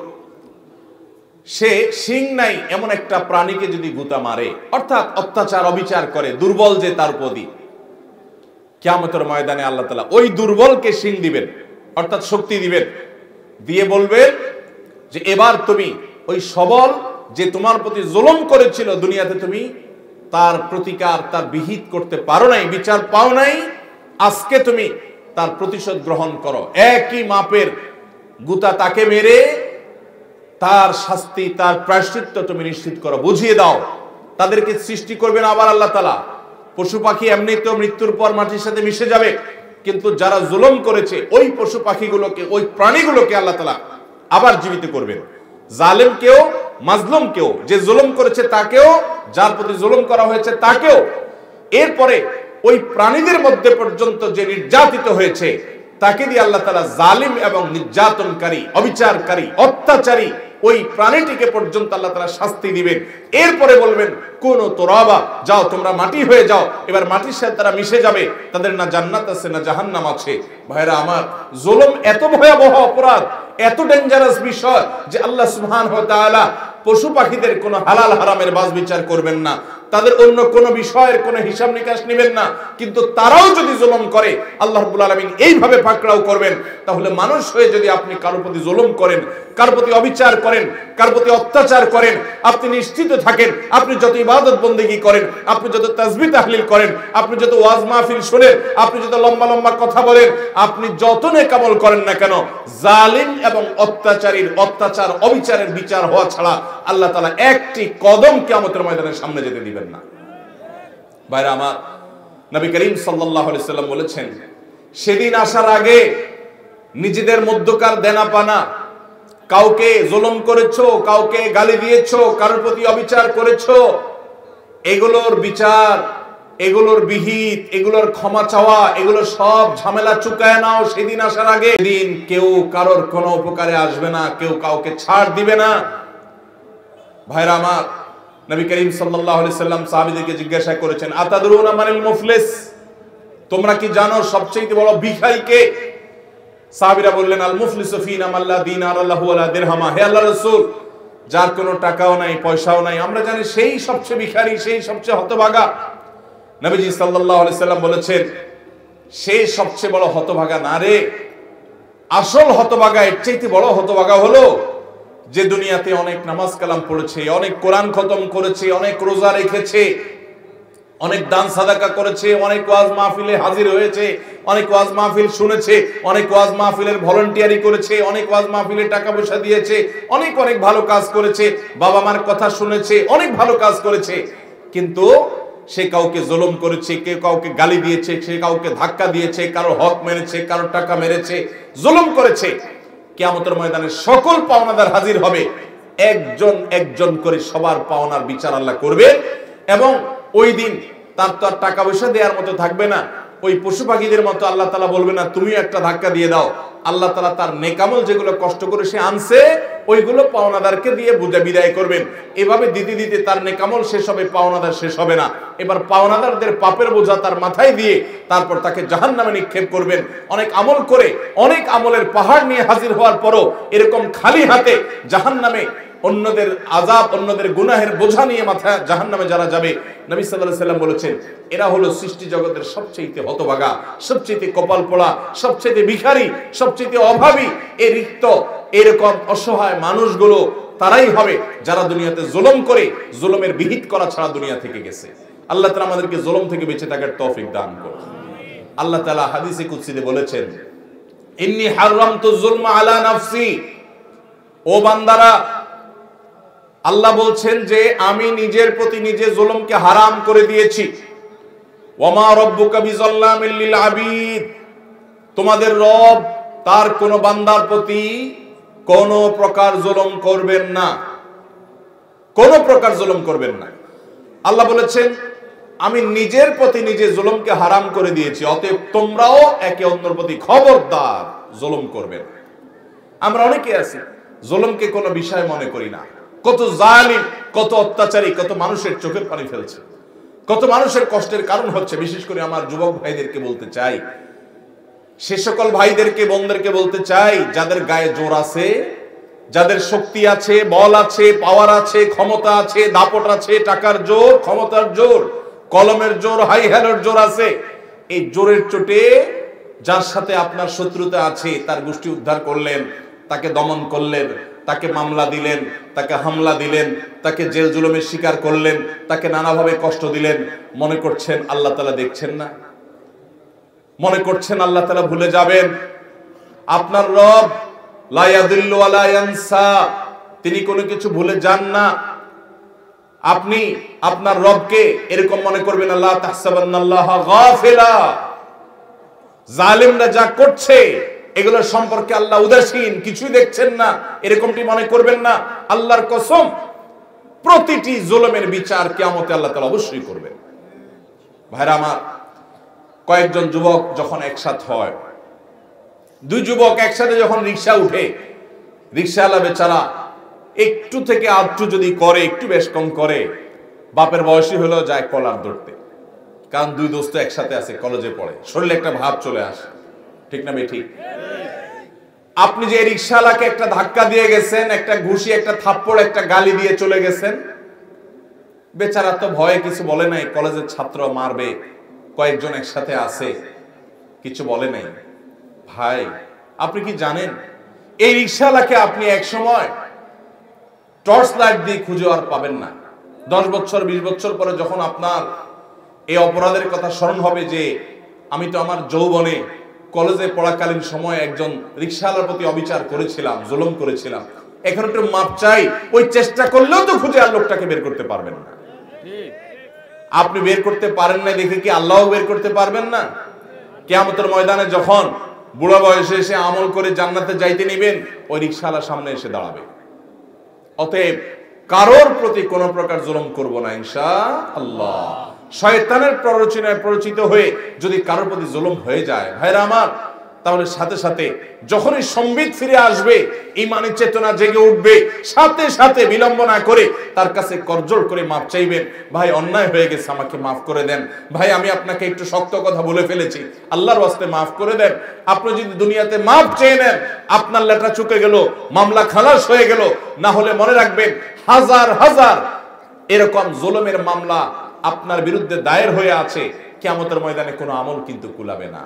সে সিং নাই এমন একটা প্রাণীকে যদি গুতা মারে, অর্থাৎ অত্যাচার, অবিচার করে, দুর্বল যে তার প্রতি, কেয়ামতের ময়দানে আল্লাহ তালা ওই দুর্বলকে সিং দিবেন, অর্থাৎ শক্তি দিবেন, দিয়ে বলবেন যে এবার তুমি ওই সবল যে তোমার প্রতি জুলুম করেছিল দুনিয়াতে তুমি তার প্রতিকার, তার বিহিত করতে পারো নাই, বিচার পাও নাই, আজকে তুমি তার প্রতিশোধ গ্রহণ করো। একই মাপের গুতা তাকে মেরে তার শাস্তি, তার প্রায়শ্চিত্ত তুমি নিশ্চিত করো। বুঝিয়ে দাও, তাদেরকে সৃষ্টি করবেন আবার আল্লাহ তালা পশু পাখি এমনিতেও মৃত্যুর পর মাটির সাথে মিশে যাবে, কিন্তু যারা জুলম করেছে, ওই পশু পাখিগুলোকে, ওই প্রাণীগুলোকে আল্লাহ তালা আবার জীবিত করবেন। জালেম কেউ, মাজলুম কেউ, যে জুলম করেছে তাকেও, যার প্রতি জুলুম করা হয়েছে তাকেও। এরপরে ওই প্রাণীদের মধ্যে পর্যন্ত যে নির্যাতিত হয়েছে, তাকে দিয়ে আল্লাহ তালা জালিম এবং নির্যাতনকারী, অবিচারকারী, অত্যাচারী ওই প্রাণীটিকে পর্যন্ত আল্লাহ তালা শাস্তি দিবেন। এরপরে বলবেন, কোন তোরাবা, যাও তোমরা মাটি হয়ে যাও। এবার মাটির সাথে তারা মিশে যাবে। তাদের না জান্নাত আছে, না জাহান্নাম আছে। ভাইরা আমার, জুলুম এত ভয়াবহ অপরাধ, এত ডেঞ্জারাস বিষয় যে আল্লাহ সুবহান পশু পাখিদের কোনো হালাল হারামের বাজ বিচার করবেন না। তাদের অন্য কোনো বিষয়ের কোনো হিসাব নিকাশ নেবেন না। কিন্তু তারাও যদি জুলুম করে, আল্লাহ আলামিন এইভাবে পাকড়াও করবেন। তাহলে মানুষ হয়ে যদি আপনি কারোর প্রতি জুলুম করেন, কার প্রতি অবিচার করেন, কার প্রতি অত্যাচার করেন, আপনি নিশ্চিত থাকেন, আপনি যত ইবাদত বন্দেগী করেন, আপনি যত তাসবিহ তাহলিল করেন, আপনি যত ওয়াজ মাহফিল শোনেন, আপনি যত লম্বা লম্বা কথা বলেন, আপনি যত নেকামল করেন না কেন, জালিম এবং অত্যাচারীর অত্যাচার, অবিচারের বিচার হওয়া ছাড়া আল্লাহ তালা একটি কদম কিয়ামতের ময়দানের সামনে যেতে দিবেন না। ভাইরা আমার, নবী করিম আলাইহি সাল্লাম বলেছেন, সেদিন আসার আগে নিজেদের মধ্যকার দেনা পানা কাউকে জুলুম করেছ, কাউকে গালি দিয়েছ, কারোর প্রতি অবিচার করেছ, এগুলোর বিচার, এগুলোর বিহিত, এগুলোর ক্ষমা চাওয়া, এগুলো সব ঝামেলা চুকায় নাও সেদিন আসার আগে। দিন কেউ কারোর কোনো উপকারে আসবে না, কেউ কাউকে ছাড় দিবে না। ভাইরা আমার, নবী করিম সাল্লাম সাহাবীদেরকে জিজ্ঞাসা করেছেন, আতাদরুনা মানিল মুফলিস? তোমরা কি জানো সবচেয়ে বড় ভিখারি সাহাবীরা বললেন, আল মুফলিসু ফিনা মাল্লা দিনার আল্লাহু ওয়ালা দিরহামা। হে আল্লাহর রাসূল, যার কোনো টাকাও নাই, পয়সাও নাই, আমরা জানি সেই সবচেয়ে ভিখারি, সেই সবচেয়ে হতভাগা। নবীজি সাল্লাল্লাহু আলাইহি সাল্লাম বলেছেন, সে সবচেয়ে বড় হতভাগা না রে? আসল হতভাগা, এর চাইতে বড় হতভাগা হলো যে দুনিয়াতে অনেক নামাজ কালাম পড়েছে, অনেক কোরআন খতম করেছে, অনেক রোজা রেখেছে, অনেক দান সাদাকা করেছে, অনেক ওয়াজ মাহফিলে হাজির হয়েছে অনেক ওয়াজ মাহফিল শুনেছে, অনেক ওয়াজ মাহফিলের ভলেন্টিয়ারি করেছে, অনেক ওয়াজ মাহফিলে টাকা পয়সা দিয়েছে, অনেক অনেক ভালো কাজ করেছে, বাবা মার কথা শুনেছে, অনেক ভালো কাজ করেছে। কিন্তু সে কাউকে জুলুম করেছে কেউ কাউকে গালি দিয়েছে, সে কাউকে ধাক্কা দিয়েছে, কারও হক মেরেছে কারও টাকা মেরেছে, জুলুম করেছে। কেয়ামতের ময়দানে সকল পাওনাদার হাজির হবে। একজন একজন করে সবার পাওনার বিচার আল্লাহ করবে এবং ওই দিন তার তো আর টাকা পয়সা দেওয়ার মতো থাকবে না। ওই পশু পাখিদের মতো আল্লাহ তালা বলবে, না তুমিও একটা ধাক্কা দিয়ে দাও। আল্লাহ তালা তার নেকামল যেগুলো কষ্ট করে সে আনছে, ওইগুলো পাওনাদারকে দিয়ে বুঝে বিদায় করবেন। এভাবে দিতে দিতে তার নেকামল শেষ হবে, পাওনাদার শেষ হবে না। এবার পাওনাদারদের পাপের বোঝা তার মাথায় দিয়ে তারপর তাকে জাহান নামে নিক্ষেপ করবেন। অনেক আমল করে, অনেক আমলের পাহাড় নিয়ে হাজির হওয়ার পরও এরকম খালি হাতে জাহান নামে অন্যদের আজাব অন্যদের গুনাহের বোঝা নিয়ে মাথায় জাহান নামে যারা যাবে, নবী সাল্লাহ সাল্লাম বলেছেন, এরা হলো সৃষ্টি জগতের সবচেয়ে হতভাগা সবচেয়ে কপাল পোড়া সবচেয়ে ভিখারি সবচেয়ে অভাবী। এ রিক্ত, এরকম অসহায় মানুষগুলো তারাই হবে যারা দুনিয়াতে জুলম করে, জুলমের বিহিত করা ছাড়া দুনিয়া থেকে গেছে। আল্লাহ তালা আমাদেরকে জুলম থেকে বেঁচে থাকার তৌফিক দান করুন। আল্লাহ তালা হাদিসে কুৎসিতে বলেছেন, ইন্নি হারামতু যুলমা আলা নাফসি। ও বান্দারা আল্লাহ বলছেন যে, আমি নিজের প্রতি নিজে জুলুমকে হারাম করে দিয়েছি। ওমা রব্বুকা বিজাল্লামিল লিল আবিদ। তোমাদের রব তার কোন বান্দার প্রতি কোন প্রকার জুলুম করবেন না। কোন প্রকার জুলুম করবেন না। আল্লাহ বলেছেন, আমি নিজের প্রতি নিজে জুলুমকে হারাম করে দিয়েছি, অতএব তোমরাও একে অন্যের প্রতি খবরদার জুলুম করবে না। আমরা অনেকে আছি, জুলুমকে কোনো বিষয় মনে করি না। কত জালিম, কত অত্যাচারী, কত মানুষের চোখের পানি ফেলছে। কত মানুষের কষ্টের কারণ হচ্ছে, বিশেষ করে আমার যুবক ভাইদেরকে বলতে চাই। সে সকল ভাইদেরকে, বোনদেরকে বলতে চাই, যাদের গায়ে জোর আছে, যাদের শক্তি আছে, বল আছে পাওয়ার আছে, ক্ষমতা আছে, দাপট আছে, টাকার জোর, ক্ষমতার জোর, কলমের জোর হাই হ্যালোর জোর আছে। এই জোরের চোটে যার সাথে আপনার শত্রুতা আছে, তার গোষ্ঠী উদ্ধার করলেন, তাকে দমন করলেন তাকে মামলা দিলেন, তাকে হামলা দিলেন, তাকে জেল জুলুমের শিকার করলেন, তাকে নানাভাবে কষ্ট দিলেন। মনে করছেন আল্লাহ তালা দেখছেন না? মনে করছেন আল্লাহ তালা ভুলে যাবেন? আপনার রব লায়াদুল্লু আলা তিনি কোনো কিছু ভুলে যান না। আপনি আপনার রবকে এরকম মনে করবেন আল্লাহ তাহসাবান্নাল্লাহ গাফিলা। জালিমরা যা করছে এগুলো সম্পর্কে আল্লাহ উদাসীন, কিছুই দেখছেন না, এরকমটি মনে করবেন না। আল্লাহর কসম, প্রতিটি জুলুমের বিচার কিয়ামতে আল্লাহ তালা অবশ্যই করবেন ভাইরা আমার, কয়েকজন যুবক যখন একসাথ হয়, দুই যুবক একসাথে যখন রিক্সা উঠে রিক্সাওয়ালা বেচারা একটু থেকে আধটু যদি করে, একটু বেশ কম করে, বাপের বয়সী হলেও যায় কলার ধরতে কারণ দুই দোস্ত একসাথে আছে, কলেজে পড়ে। শরীরে একটা ভাব চলে আসে। ঠিক না বে ঠিক? আপনি যে রিক্সাওয়ালাকে একটা ধাক্কা দিয়ে গেছেন, একটা ঘুষি, একটা থাপ্পড়, একটা গালি দিয়ে চলে গেছেন, বেচারা তো ভয়ে কিছু বলে নাই, কলেজের ছাত্র মারবে, কয়েকজন একসাথে আছে, কিছু বলে নাই। ভাই, আপনি কি জানেন, এই রিক্সাওয়ালাকে আপনি এক সময় টর্চ লাইট দিয়ে খুঁজে আর পাবেন না। দশ বছর, বিশ বছর পরে যখন আপনার এই অপরাধের কথা স্মরণ হবে যে, আমি তো আমার যৌবনে কলেজে পড়াকালীন সময় একজন রিক্সাওয়ালার প্রতি অবিচার করেছিলাম, জুলুম করেছিলাম। এখন একটু মাপ চাই, ওই চেষ্টা করলেও তো খুঁজে আর লোকটাকে বের করতে পারবেন না। আপনি বের করতে পারেন না দেখে কি আল্লাহ বের করতে পারবেন না? কেয়ামতের ময়দানে যখন বুড়া বয়সে এসে আমল করে জান্নাতে যাইতে নিবেন, ওই রিক্সাওয়ালার সামনে এসে দাঁড়াবে। অতএব কারোর প্রতি কোন প্রকার জুলুম করব না ইনশা আল্লাহ শয়তানের প্ররোচনায় প্ররোচিত হয়ে যদি কারোর প্রতি জুলুম হয়ে যায়, ভাইরা আমার, তাহলে সাথে সাথে যখনই সম্বিত ফিরে আসবে ইমানের চেতনা জেগে উঠবে, সাথে সাথে বিলম্ব না করে তার কাছে করজোর করে মাপ চাইবেন, ভাই, অন্যায় হয়ে গেছে, আমাকে মাফ করে দেন। ভাই, আমি আপনাকে একটু শক্ত কথা বলে ফেলেছি। আল্লাহর ওয়াস্তে মাফ করে দেন। আপনি যদি দুনিয়াতে মাপ চেয়ে নেন, আপনার লেটা চুকে গেল, মামলা খালাস হয়ে গেল, না হলে মনে রাখবেন, হাজার হাজার এরকম জুলুমের মামলা আপনার বিরুদ্ধে দায়ের হয়ে আছে কেমতের ময়দানে কোনো আমল কিন্তু কুলাবে না।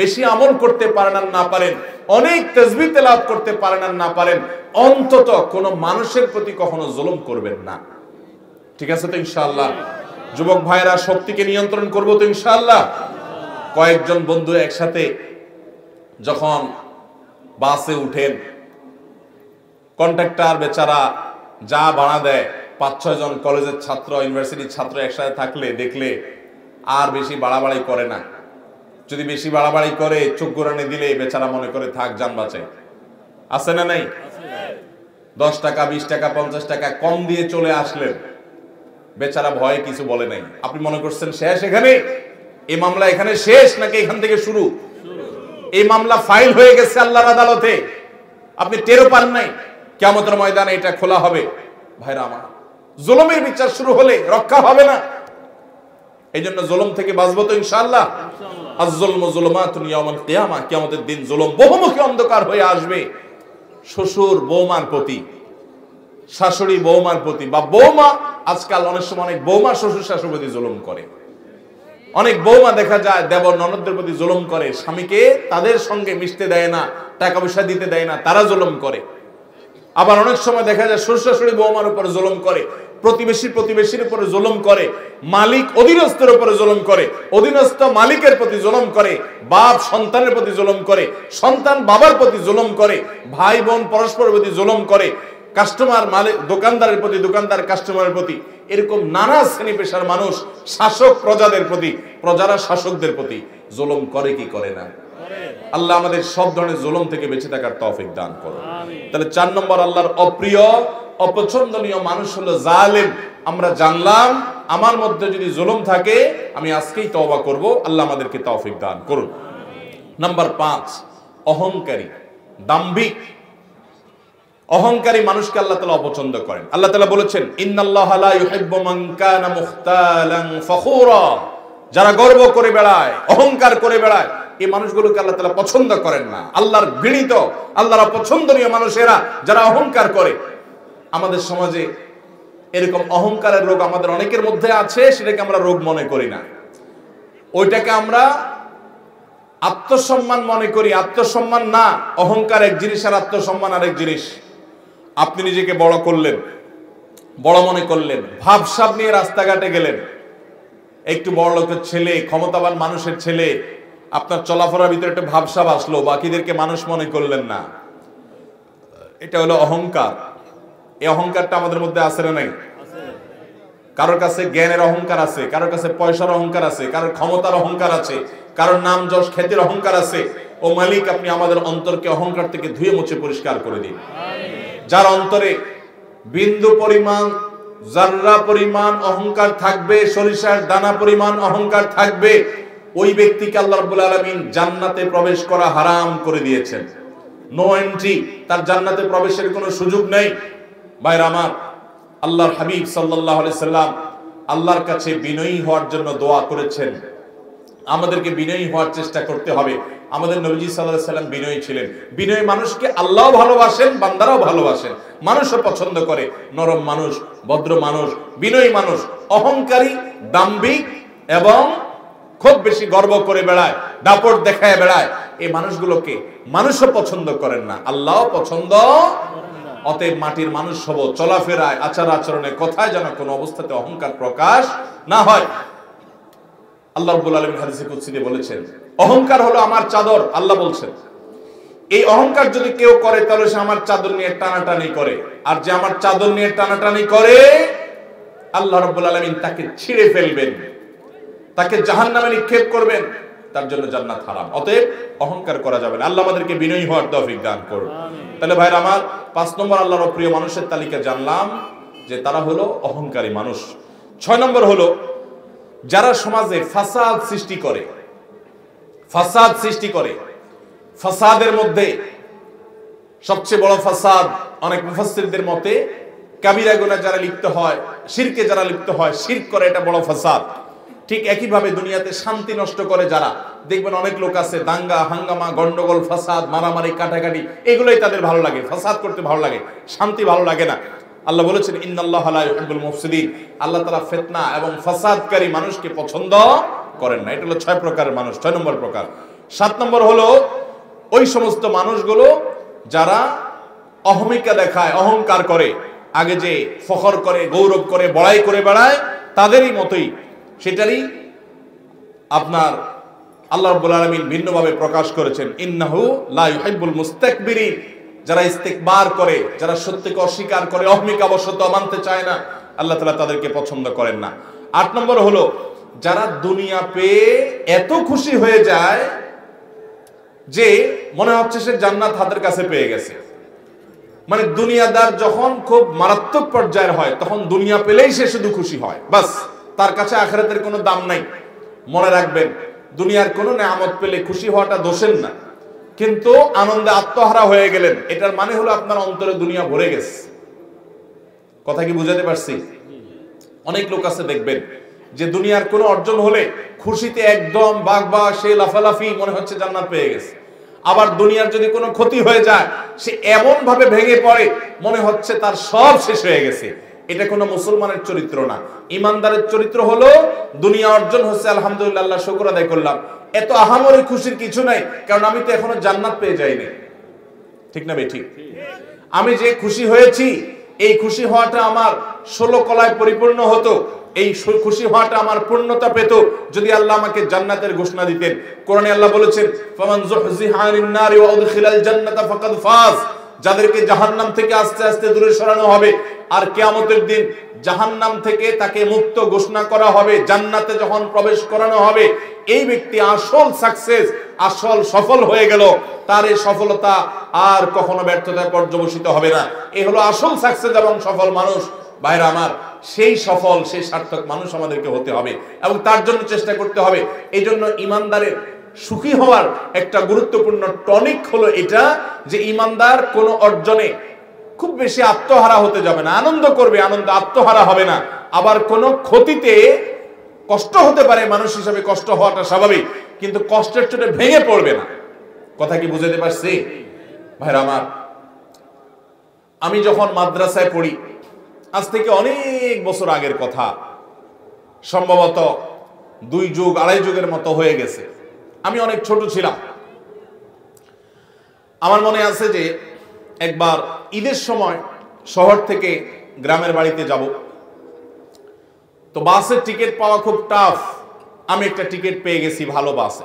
বেশি আমল করতে পারেন আর না পারেন, অনেক তেজবি তেলাপ করতে পারেন আর না পারেন, অন্তত কোনো মানুষের প্রতি কখনো জুলুম করবেন না। ঠিক আছে তো ইনশাআল্লাহ? যুবক ভাইরা শক্তিকে নিয়ন্ত্রণ করব তো ইনশাআল্লাহ? কয়েকজন বন্ধু একসাথে যখন বাসে উঠেন, কন্ট্রাক্টর বেচারা যা ভাড়া দেয় পাঁচ ছয় জন কলেজের ছাত্র, ইউনিভার্সিটির ছাত্র একসাথে থাকলে, দেখলে আর বেশি বাড়াবাড়ি করে না। যদি বেশি বাড়াবাড়ি করে, চোখ গোরানি দিলে বেচারা মনে করে, থাক, যান বাঁচে। আছে না নাই? দশ টাকা, বিশ টাকা, পঞ্চাশ টাকা কম দিয়ে চলে আসলেন। বেচারা ভয়ে কিছু বলে নাই। আপনি মনে করছেন, শেষ এখানে? এই মামলা এখানে শেষ নাকি এখান থেকে শুরু? এই মামলা ফাইল হয়ে গেছে আল্লাহর আদালতে। আপনি টেরও পান নাই। কেমতের ময়দানে এটা খোলা হবে। ভাইরা আমার জুলুমের বিচার শুরু হলে রক্ষা হবে না। এই জন্য জুলুম থেকে বাঁচবো তো কিয়ামা, কিয়ামতের দিন বহুমুখী অন্ধকার হয়ে আসবে। শ্বশুর বৌমার প্রতি, শাশুড়ি বৌমার প্রতি বা বৌমা, আজকাল অনেক সময় অনেক বৌমা শ্বশুর প্রতি জুলুম করে। অনেক বৌমা দেখা যায় দেবর ননদদের প্রতি জুলুম করে, স্বামীকে তাদের সঙ্গে মিশতে দেয় না টাকা পয়সা দিতে দেয় না, তারা জুলুম করে। আবার অনেক সময় দেখা যায় শ্বশুর শাশুড়ি বৌমার উপর জুলুম করে। প্রতিবেশী প্রতিবেশীর উপরে জুলুম করে মালিক অধীনস্থের উপরে জুলুম করে অধীনস্থ মালিকের প্রতি জুলুম করে বাপ সন্তানের প্রতি জুলুম করে সন্তান বাবার প্রতি জুলুম করে ভাই বোন পরস্পরের প্রতি জুলুম করে কাস্টমার মালিক দোকানদারের প্রতি দোকানদার কাস্টমারের প্রতি এরকম নানা শ্রেণি পেশার মানুষ শাসক প্রজাদের প্রতি প্রজারা শাসকদের প্রতি জুলুম করে কি করে না? আল্লাহ আমাদের সব ধরনের জুলুম থেকে বেঁচে থাকার তৌফিক দান করো তাহলে চার নম্বর আল্লাহর অপ্রিয় অপছন্দনীয় মানুষ হলো জালেম। আমরা জানলাম, আমার মধ্যে যদি জুলুম থাকে, আমি আজকেই তওবা করব। আল্লাহ আমাদেরকে তৌফিক দান করুন। নাম্বার পাঁচ, অহংকারী, দাম্ভিক। অহংকারী মানুষকে আল্লাহ তালা অপছন্দ করেন। আল্লাহ তালা বলেছেন যারা গর্ব করে বেড়ায়, অহংকার করে বেড়ায়, এই মানুষগুলোকে আল্লাহ তালা পছন্দ করেন না। আল্লাহর ঘৃণিত, আল্লাহর অপছন্দনীয় মানুষেরা যারা অহংকার করে আমাদের সমাজে এরকম অহংকারের রোগ আমাদের অনেকের মধ্যে আছে, সেটাকে আমরা রোগ মনে করি না। ওইটাকে আমরা আত্মসম্মান মনে করি। আত্মসম্মান না, অহংকার এক জিনিস আর আত্মসম্মান আরেক জিনিস। আপনি নিজেকে বড় করলেন, বড় মনে করলেন, ভাবসাব নিয়ে রাস্তাঘাটে গেলেন। একটু বড় লোকের ছেলে, ক্ষমতাবান মানুষের ছেলে, আপনার চলাফেরার ভিতরে একটা ভাবসাব আসলো, বাকিদেরকে মানুষ মনে করলেন না। এটা হলো অহংকার। এই অহংকারটা আমাদের মধ্যে আছে না নাই? কারোর কাছে জ্ঞানের অহংকার আছে, কারোর কাছে পয়সার অহংকার আছে, কারোর ক্ষমতার অহংকার আছে, কারোর নাম যশ খ্যাতির অহংকার আছে। ও মালিক, আপনি আমাদের অন্তরকে অহংকার থেকে ধুয়ে মুছে পরিষ্কার করে দিন। যার অন্তরে বিন্দু পরিমাণ জাররা পরিমাণ অহংকার থাকবে, সরিষার দানা পরিমাণ অহংকার থাকবে, ওই ব্যক্তিকে আল্লাহ রাব্বুল আলামিন জান্নাতে প্রবেশ করা হারাম করে দিয়েছেন। নো এন্ট্রি তার জান্নাতে প্রবেশের কোনো সুযোগ নেই। ভাইরা আমার, আল্লাহর হাবিব আলাইহি সাল্লাম আল্লাহর কাছে বিনয়ী হওয়ার জন্য দোয়া করেছেন। আমাদেরকে বিনয়ী হওয়ার চেষ্টা করতে হবে। আমাদের নবীজি সাল্লাহ সাল্লাম বিনয়ী ছিলেন। বিনয়ী মানুষকে আল্লাহ ভালোবাসেন, বান্দারাও ভালোবাসেন। মানুষও পছন্দ করে। নরম মানুষ, ভদ্র মানুষ, বিনয়ী মানুষ, অহংকারী, দাম্ভিক এবং খুব বেশি গর্ব করে বেড়ায়, দাপট দেখায় বেড়ায়। এই মানুষগুলোকে মানুষও পছন্দ করেন না আল্লাহ পছন্দ অতএব মাটির মানুষ হব, চলাফেরায় আচার আচরণে কথায় যেন কোনো অবস্থাতে অহংকার প্রকাশ না হয়। আল্লাহ রব্বুল আলমী হাদিসে কুৎসিতে বলেছেন, অহংকার হলো আমার চাদর আল্লাহ বলছেন। এই অহংকার যদি কেউ করে, তাহলে সে আমার চাদর নিয়ে টানাটানি করে। আর যে আমার চাদর নিয়ে টানাটানি করে, আল্লাহ রব্বুল আলমিন তাকে ছিঁড়ে ফেলবেন। তাকে জাহান নামে নিক্ষেপ করবেন। তার জন্য জান্নাত হারাম। অতএব অহংকার করা যাবে না। আল্লাহ আমাদেরকে বিনয়ী হওয়ার তৌফিক দান করুন। তাহলে ভাইরা আমার পাঁচ নম্বর আল্লাহর প্রিয় মানুষের তালিকা জানলাম যে তারা হলো অহংকারী মানুষ। ছয় নম্বর হলো যারা সমাজে ফাসাদ সৃষ্টি করে ফাসাদ সৃষ্টি করে ফাসাদের মধ্যে সবচেয়ে বড় ফাসাদ অনেক মুফাসসিরদের মতে কাবিরা গুনাহ যারা লিপ্ত হয় শিরকে যারা লিপ্ত হয় শিরক করে এটা বড় ফাসাদ। ঠিক একইভাবে দুনিয়াতে শান্তি নষ্ট করে যারা, দেখবেন অনেক লোক আছে, দাঙ্গা, হাঙ্গামা, গন্ডগোল, ফাসাদ, মারামারি, কাটাকাটি, এগুলোই তাদের ভালো লাগে, ফাসাদ করতে ভালো লাগে, শান্তি ভালো লাগে না। আল্লাহ বলেছেন, ইন্নাল্লাহ লা ইউহিব্বুল মুফসিদিন। আল্লাহ তাআলা ফিতনা এবং ফাসাদকারী মানুষকে পছন্দ করেন না। এটা হলো ছয় প্রকারের মানুষ, ছয় নম্বর প্রকার। সাত নম্বর হলো, ওই সমস্ত মানুষগুলো যারা অহমিকা দেখায়, অহংকার করে, আগে যে ফখর করে, গৌরব করে, বড়াই করে বেড়ায়, তাদেরই মতোই সেটারই আপনার আল্লাহ রাব্বুল আলামিন ভিন্নভাবে প্রকাশ করেছেন। ইন্নাহু লা ইউহিব্বুল মুস্তাকবিরিন। যারা ইস্তেকবার করে, যারা সত্যকে অস্বীকার করে অহমিকা বশত মানতে চায় না, আল্লাহ তাআলা তাদেরকে পছন্দ করেন না। আট নম্বর হলো, যারা দুনিয়া পেয়ে এত খুশি হয়ে যায় যে মনে হচ্ছে সে জান্নাত হাতের কাছে পেয়ে গেছে। মানে দুনিয়াদার যখন খুব মারাত্মক পর্যায়ের হয়, তখন দুনিয়া পেলেই সে শুধু খুশি হয়। বাস। তার কাছে আখেরাতের কোনো দাম নাই। মনে রাখবেন, দুনিয়ার কোনো নেয়ামত পেলে খুশি হওয়াটা দোষের না। কিন্তু আনন্দে আত্মহারা হয়ে গেলেন, এটার মানে হলো আপনার অন্তরে দুনিয়া ভরে গেছে। কথা কি বুঝাতে পারছি? অনেক লোক আছে দেখবেন, যে দুনিয়ার কোনো অর্জন হলে খুশিতে একদম বাঘ বা সে লাফালাফি, মনে হচ্ছে জান্নাত পেয়ে গেছে। আবার দুনিয়ার যদি কোনো ক্ষতি হয়ে যায়, সে এমন ভাবে ভেঙে পড়ে, মনে হচ্ছে তার সব শেষ হয়ে গেছে। এটা কোনো মুসলমানের চরিত্র না। ইমানদারের চরিত্র হলো, দুনিয়া অর্জন হচ্ছে, আলহামদুলিল্লাহ শুকর আদায় করলাম। এত আহামরি খুশির কিছু নাই, কারণ আমি তো এখনও জান্নাত পেয়ে যাইনি। ঠিক না ঠিক আমি যে খুশি হয়েছি, এই খুশি হওয়াটা আমার ষোলো কলায় পরিপূর্ণ হতো, এই খুশি হওয়াটা আমার পূর্ণতা পেত, যদি আল্লাহ আমাকে জান্নাতের ঘোষণা দিতেন। কোরআনে আল্লাহ বলেছেন, ফামান যুহজিহা নারি ওয়া উদখিলাল জান্নাতা ফাকাদ ফাজ। যাদেরকে জাহান্নাম থেকে আস্তে আস্তে দূরে সরানো হবে, আর কেয়ামতের দিন জাহান্নাম থেকে তাকে মুক্ত ঘোষণা করা হবে, জান্নাতে যখন প্রবেশ করানো হবে, এই ব্যক্তি আসল সাকসেস আসল সফল হয়ে গেল। তার এই সফলতা আর কখনো ব্যর্থতায় পর্যবসিত হবে না। এই হলো আসল সাকসেস এবং সফল মানুষ। বাইরে আমার, সেই সফল, সেই সার্থক মানুষ আমাদেরকে হতে হবে এবং তার জন্য চেষ্টা করতে হবে। এই জন্য ইমানদারের সুখী হওয়ার একটা গুরুত্বপূর্ণ টনিক হলো এটা যে ইমানদার কোনো অর্জনে খুব বেশি আত্মহারা হতে যাবে না। আনন্দ করবে, আনন্দ আত্মহারা হবে না। আবার কোনো ক্ষতিতে কষ্ট হতে পারে, মানুষ হিসাবে কষ্ট হওয়াটা স্বাভাবিক, কিন্তু কষ্টের চোটে ভেঙে পড়বে না। কথা কি বুঝাতে পারছি? ভাইরা আমার, আমি যখন মাদ্রাসায় পড়ি, আজ থেকে অনেক বছর আগের কথা, সম্ভবত দুই যুগ, আড়াই যুগের মতো হয়ে গেছে। আমি অনেক ছোট ছিলাম। আমার মনে আছে যে একবার ঈদের সময় শহর থেকে গ্রামের বাড়িতে যাব। তো বাসের টিকিট পাওয়া খুব টাফ আমি একটা টিকিট পেয়ে গেছি ভালো বাসে।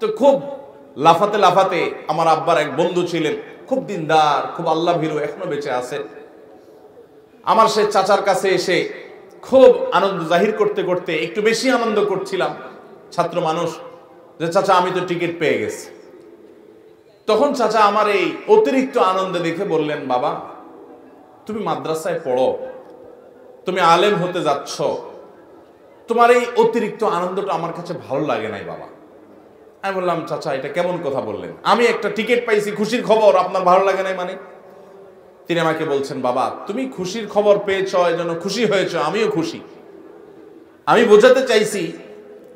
তো খুব লাফাতে লাফাতে আমার আব্বার এক বন্ধু ছিলেন। খুব দিনদার, খুব আল্লাহ ভীরু এখনও বেঁচে আছে। আমার সে চাচার কাছে এসে খুব আনন্দ জাহির করতে করতে একটু বেশি আনন্দ করছিলাম। ছাত্র মানুষ যে, চাচা, আমি তো টিকিট পেয়ে গেছি। তখন চাচা আমার এই অতিরিক্ত আনন্দ দেখে বললেন, বাবা, তুমি মাদ্রাসায় পড়ো, তুমি আলেম হতে যাচ্ছ। তোমার এই অতিরিক্ত আনন্দটা আমার কাছে ভালো লাগে নাই, বাবা। আমি বললাম, চাচা, এটা কেমন কথা বললেন? আমি একটা টিকিট পাইছি, খুশির খবর, আপনার ভালো লাগে নাই মানে? তিনি আমাকে বলছেন, বাবা, তুমি খুশির খবর পেয়েছ, এজন্য খুশি হয়েছ, আমিও খুশি। আমি বোঝাতে চাইছি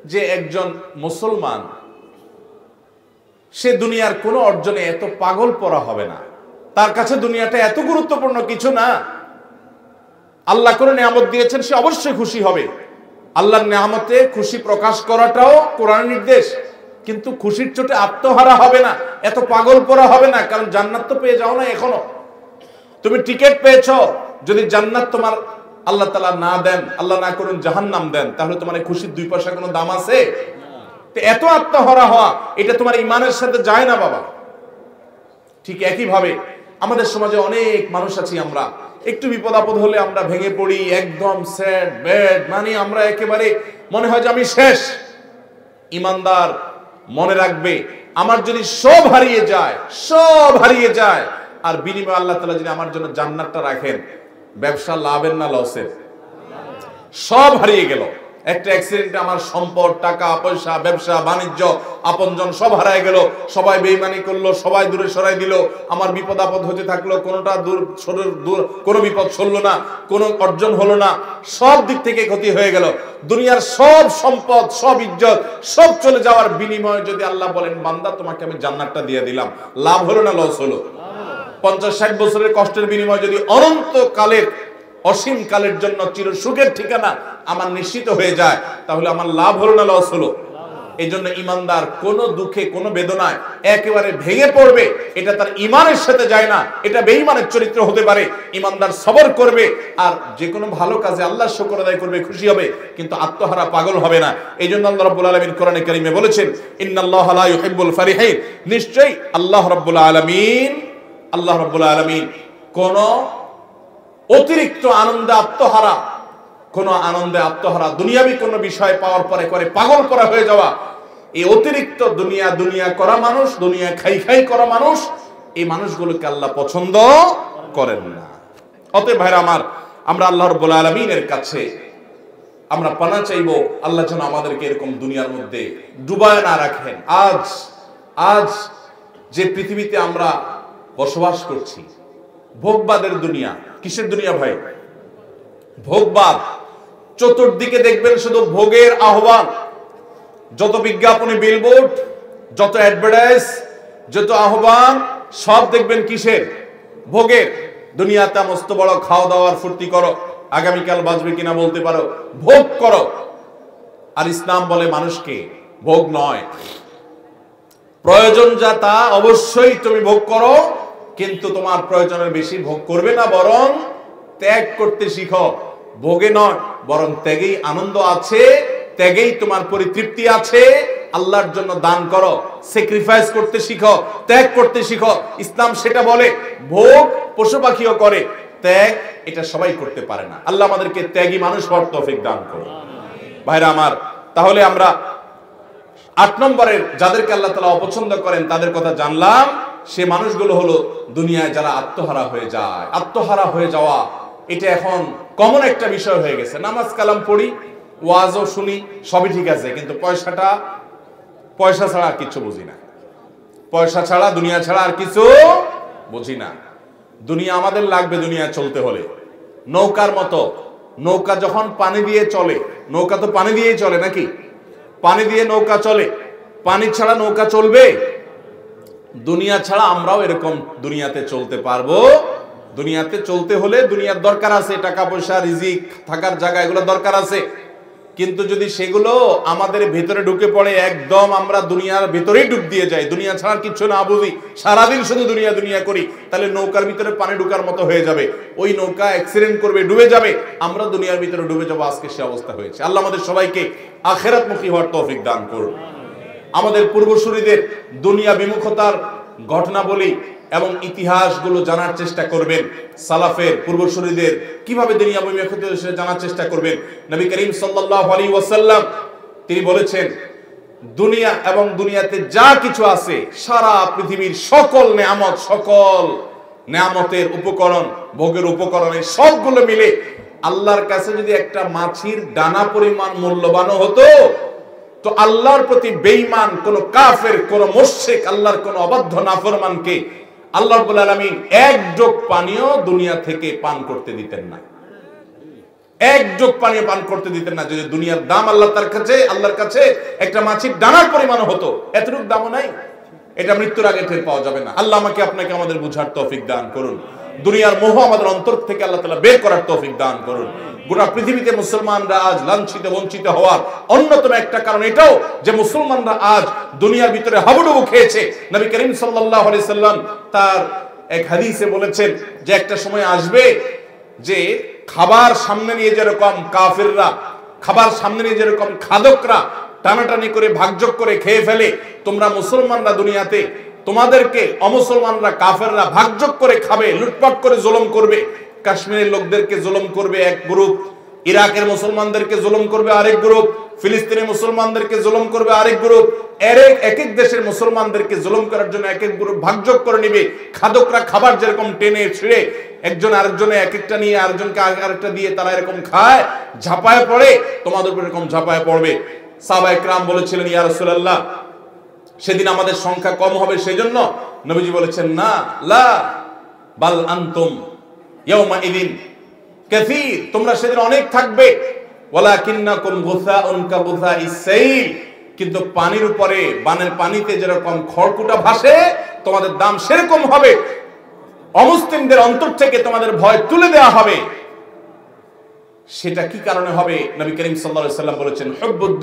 যে একজন মুসলমান, সে দুনিয়ার কোনো অর্জনে এত পাগল পড়া হবে না। তার কাছে দুনিয়াটা এত গুরুত্বপূর্ণ কিছু না। আল্লাহ করে নিয়ামত দিয়েছেন, সে অবশ্যই খুশি হবে। আল্লাহর নিয়ামতে খুশি প্রকাশ করাটাও কোরআন নির্দেশ। কিন্তু খুশির চোটে আত্মহারা হবে না, এত পাগল পরা হবে না, কারণ জান্নাত তো পেয়ে যাও না এখনও। তুমি টিকিট পেয়েছ, যদি জান্নাত তোমার আল্লাহ তালা না দেন, আল্লাহ না করুন, জাহান্নাম দেন। তাহলে তোমার খুশির দুই পয়সা কোনো দাম আছে? এত আত্মহারা হওয়া, এটা তোমার ইমানের সাথে যায় না বাবা। ঠিক একইভাবে আমাদের সমাজে অনেক মানুষ আছি আমরা। একটু বিপদ আপদ হলে আমরা ভেঙে পড়ি, একদম স্যাড ব্যাড মানে আমরা একেবারে মনে হয় যে আমি শেষ। ইমানদার মনে রাখবে, আমার যদি সব হারিয়ে যায়, সব হারিয়ে যায়, আর বিনিময় আল্লাহ তালা যদি আমার জন্য জান্নাতটা রাখেন ব্যবসা লাভের না লসের? সব হারিয়ে গেল। একটা অ্যাক্সিডেন্টে আমার সম্পদ, টাকা, পয়সা, ব্যবসা, বাণিজ্য, আপনজন সব হারায় গেল। সবাই বেইমানি করল, সবাই দূরে সরাই দিল। আমার বিপদ আপদ হতে থাকল, কোনোটা দূর সরের দূর, কোনো বিপদ সরলো না, কোনো অর্জন হলো না। সব দিক থেকে ক্ষতি হয়ে গেল। দুনিয়ার সব সম্পদ, সব ইজ্জত, সব চলে যাওয়ার বিনিময়ে যদি আল্লাহ বলেন, বান্দা, তোমাকে আমি জান্নাতটা দিয়ে দিলাম। লাভ হলো না লস হলো? পঞ্চাশ ষাট বছরের কষ্টের বিনিময়ে যদি অনন্ত কালের অসীম কালের জন্য চির সুখের ঠিকানা আমার নিশ্চিত হয়ে যায়, তাহলে আমার লাভ হলো না লস হলো? এই জন্য ইমানদার কোন দুঃখে, কোন বেদনায় একেবারে ভেঙে পড়বে, এটা তার ইমানের সাথে যায় না, এটা বেঈমানের চরিত্র হতে পারে। ইমানদার সবর করবে আর যে কোনো ভালো কাজে আল্লাহ শুকর আদায় করবে, খুশি হবে, কিন্তু আত্মহারা পাগল হবে না। এই জন্য আল্লাহ রাব্বুল আলামিন কোরআনে কারিমে বলেছেন, ইন্নাল্লাহ লা নিশ্চয়ই আল্লাহ রাব্বুল আলামিন আল্লাহ রাব্বুল আলামিন কোন অতিরিক্ত আনন্দে আত্মহারা, কোন আনন্দে আত্মহারা দুনিয়াবি কোন বিষয় পাওয়ার পরে করে পাগল করা হয়ে যাওয়া, এই অতিরিক্ত দুনিয়া দুনিয়া করা মানুষ, দুনিয়া খাই খাই করা মানুষ, এই মানুষগুলোকে আল্লাহ পছন্দ করেন না। অতএব ভাইরা আমার, আমরা আল্লাহ রব্বুল আলমিনের কাছে আমরা পানা চাইব, আল্লাহ যেন আমাদেরকে এরকম দুনিয়ার মধ্যে ডুবায় না রাখেন। আজ আজ যে পৃথিবীতে আমরা বসবাস করছি। ভোগবাদের দুনিয়া, কিসের দুনিয়া ভাই? ভোগবাদ। চতুর্দিকে দেখবেন শুধু ভোগের আহ্বান। যত বিজ্ঞাপনী বিলবোর্ড যত অ্যাডভার্টাইজ যত আহ্বান, সব দেখবেন কিসের? ভোগের। দুনিয়াতে মস্ত বড় খাওয়া দাওয়ার ফুর্তি করো। আগামীকাল বাঁচবে কিনা বলতে পারো? ভোগ করো। আর ইসলাম বলে মানুষকে ভোগ নয়। প্রয়োজন যা তা অবশ্যই তুমি ভোগ করো। কিন্তু তোমার প্রয়োজনের বেশি ভোগ করবে না, বরং ত্যাগ করতে শিখো। ভোগে নয়, বরং ত্যাগেই আনন্দ আছে, ত্যাগেই তোমার পরিতৃপ্তি আছে। আল্লাহর জন্য দান করো স্যাক্রিফাইস করতে শিখো, ত্যাগ করতে শিখো। ইসলাম সেটা বলে, ভোগ পশু পাখিও করে, ত্যাগ এটা সবাই করতে পারে না। আল্লাহ আমাদেরকে ত্যাগী মানুষ হওয়ার তৌফিক দান করো ভাইরা আমার, তাহলে আমরা আট নম্বরের যাদেরকে আল্লাহ তালা অপছন্দ করেন, তাদের কথা জানলাম। সে মানুষগুলো হলো দুনিয়ায় যারা আত্মহারা হয়ে যায়। আত্মহারা হয়ে যাওয়া, এটা এখন কমন একটা বিষয় হয়ে গেছে। নামাজ কালাম পড়ি, ওয়াজও শুনি, সবই ঠিক আছে, কিন্তু পয়সাটা, পয়সা ছাড়া আর কিছু বুঝি না। পয়সা ছাড়া, দুনিয়া ছাড়া আর কিছু বুঝি না। দুনিয়া আমাদের লাগবে দুনিয়া চলতে হলে। নৌকার মতো। নৌকা যখন পানি দিয়ে চলে, নৌকা তো পানি দিয়েই চলে নাকি? পানি দিয়ে নৌকা চলে। পানি ছাড়া নৌকা চলবে? দুনিয়া ছাড়া আমরাও এরকম দুনিয়াতে চলতে পারব। দুনিয়াতে চলতে হলে দুনিয়ার দরকার আছে, টাকা পয়সা, রিজিক, থাকার জায়গা, এগুলো দরকার আছে। কিন্তু যদি সেগুলো আমাদের ভেতরে ঢুকে পড়ে, একদম আমরা দুনিয়ার ভেতরেই ডুব দিয়ে যাই, দুনিয়া ছাড়া কিছু না বুঝি, সারাদিন শুধু দুনিয়া দুনিয়া করি, তাহলে নৌকার ভিতরে পানি ঢুকার মতো হয়ে যাবে। ওই নৌকা অ্যাক্সিডেন্ট করবে, ডুবে যাবে, আমরা দুনিয়ার ভিতরে ডুবে যাব, আজকে সে অবস্থা হয়েছে। আল্লাহ আমাদের সবাইকে আখেরাতমুখী হওয়ার তৌফিক দান করুন। আমাদের পূর্বসূরীদের দুনিয়া বিমুখতার ঘটনা বলি এবং ইতিহাসগুলো জানার চেষ্টা করবেন। সালাফের পূর্বসূরীদের কীভাবে দুনিয়া বিমুখতা জানার চেষ্টা করবেন। নবী করিম সাল্লাল্লাহু আলাইহি ওয়াসাল্লাম তিনি বলেছেন, দুনিয়া এবং দুনিয়াতে যা কিছু আছে, সারা পৃথিবীর সকল নেয়ামত, সকল নেয়ামতের উপকরণ, ভোগের উপকরণের সবগুলো মিলে আল্লাহর কাছে যদি একটা মাছির ডানা পরিমাণ মূল্যবানও হতো তো আল্লাহর প্রতি বেঈমান, কোন কাফের, কোন মোশেক আল্লাহর কোন অবাধ্য নাফরমানকে আল্লাহ রাব্বুল এক যোগ পানীয় দুনিয়া থেকে পান করতে দিতেন না। এক যোগ পানীয় পান করতে দিতেন না। যদি দুনিয়ার দাম আল্লাহ তার কাছে, আল্লাহর কাছে একটা মাছির ডানার পরিমাণ হতো, এতটুকু দামও নাই। এটা মৃত্যুর আগে টের পাওয়া যাবে না। আল্লাহ আমাকে আপনাকে আমাদের বুঝার তৌফিক দান করুন। দুনিয়ার মোহ আমাদের অন্তর থেকে আল্লাহ তালা বের করার তৌফিক দান করুন। গোটা পৃথিবীতে মুসলমানরা আজ লাঞ্ছিত, বঞ্চিত হওয়ার অন্যতম একটা কারণ এটাও যে মুসলমানরা আজ দুনিয়ার ভিতরে হাবুডুবু খেয়েছে। নবী করিম আলাইহি সাল্লাম তার এক হাদিসে বলেছেন যে একটা সময় আসবে যে খাবার সামনে নিয়ে যেরকম কাফিররা, খাবার সামনে নিয়ে যেরকম খাদকরা টানাটানি করে, ভাগযোগ করে খেয়ে ফেলে, তোমরা মুসলমানরা দুনিয়াতে তোমাদেরকে অমুসলমানরা কাফেররা ভাগযোগ করে খাবে, লুটপাট করে জুলুম করবে কাশ্মীরের লোকদেরকে জুলুম করবে এক গ্রুপ, ইরাকের মুসলমানদেরকে জুলুম করবে আরেক গ্রুপ ফিলিস্তিনি মুসলমানদেরকে জুলুম করবে আরেক গ্রুপ এক এক দেশের মুসলমানদেরকে জুলুম করার জন্য এক এক গ্রুপ ভাগযোগ করে নিবে। খাদকরা খাবার যেরকম টেনে ছিঁড়ে একজন আরেকজনে এক একটা নিয়ে আরেকজনকে আরেকটা দিয়ে তারা এরকম খায়, ঝাপায় পড়ে, তোমাদের উপর এরকম ঝাপায় পড়বে। সাবা একরাম বলেছিলেন, ইয়া রাসূলুল্লাহ, সেদিন আমাদের সংখ্যা কম হবে, সেজন্য নবীজি বলেছেন, না, লা, বাল আনতুম। ইয়াউমা ইদিন কাসীর, তোমরা সেদিন অনেক থাকবে। ওয়ালাকিন্নাকুম গুসাউন কাগুসা ইসাইল কিন্তু পানির উপরে, বানের পানিতে যেরকম খড়কুটা ভাসে, তোমাদের দাম সেরকম হবে। অমুসলিমদের অন্তর থেকে তোমাদের ভয় তুলে দেওয়া হবে। সেটা কি কারণে হবে? নবী করিম আলাইহি সাল্লাম বলেছেন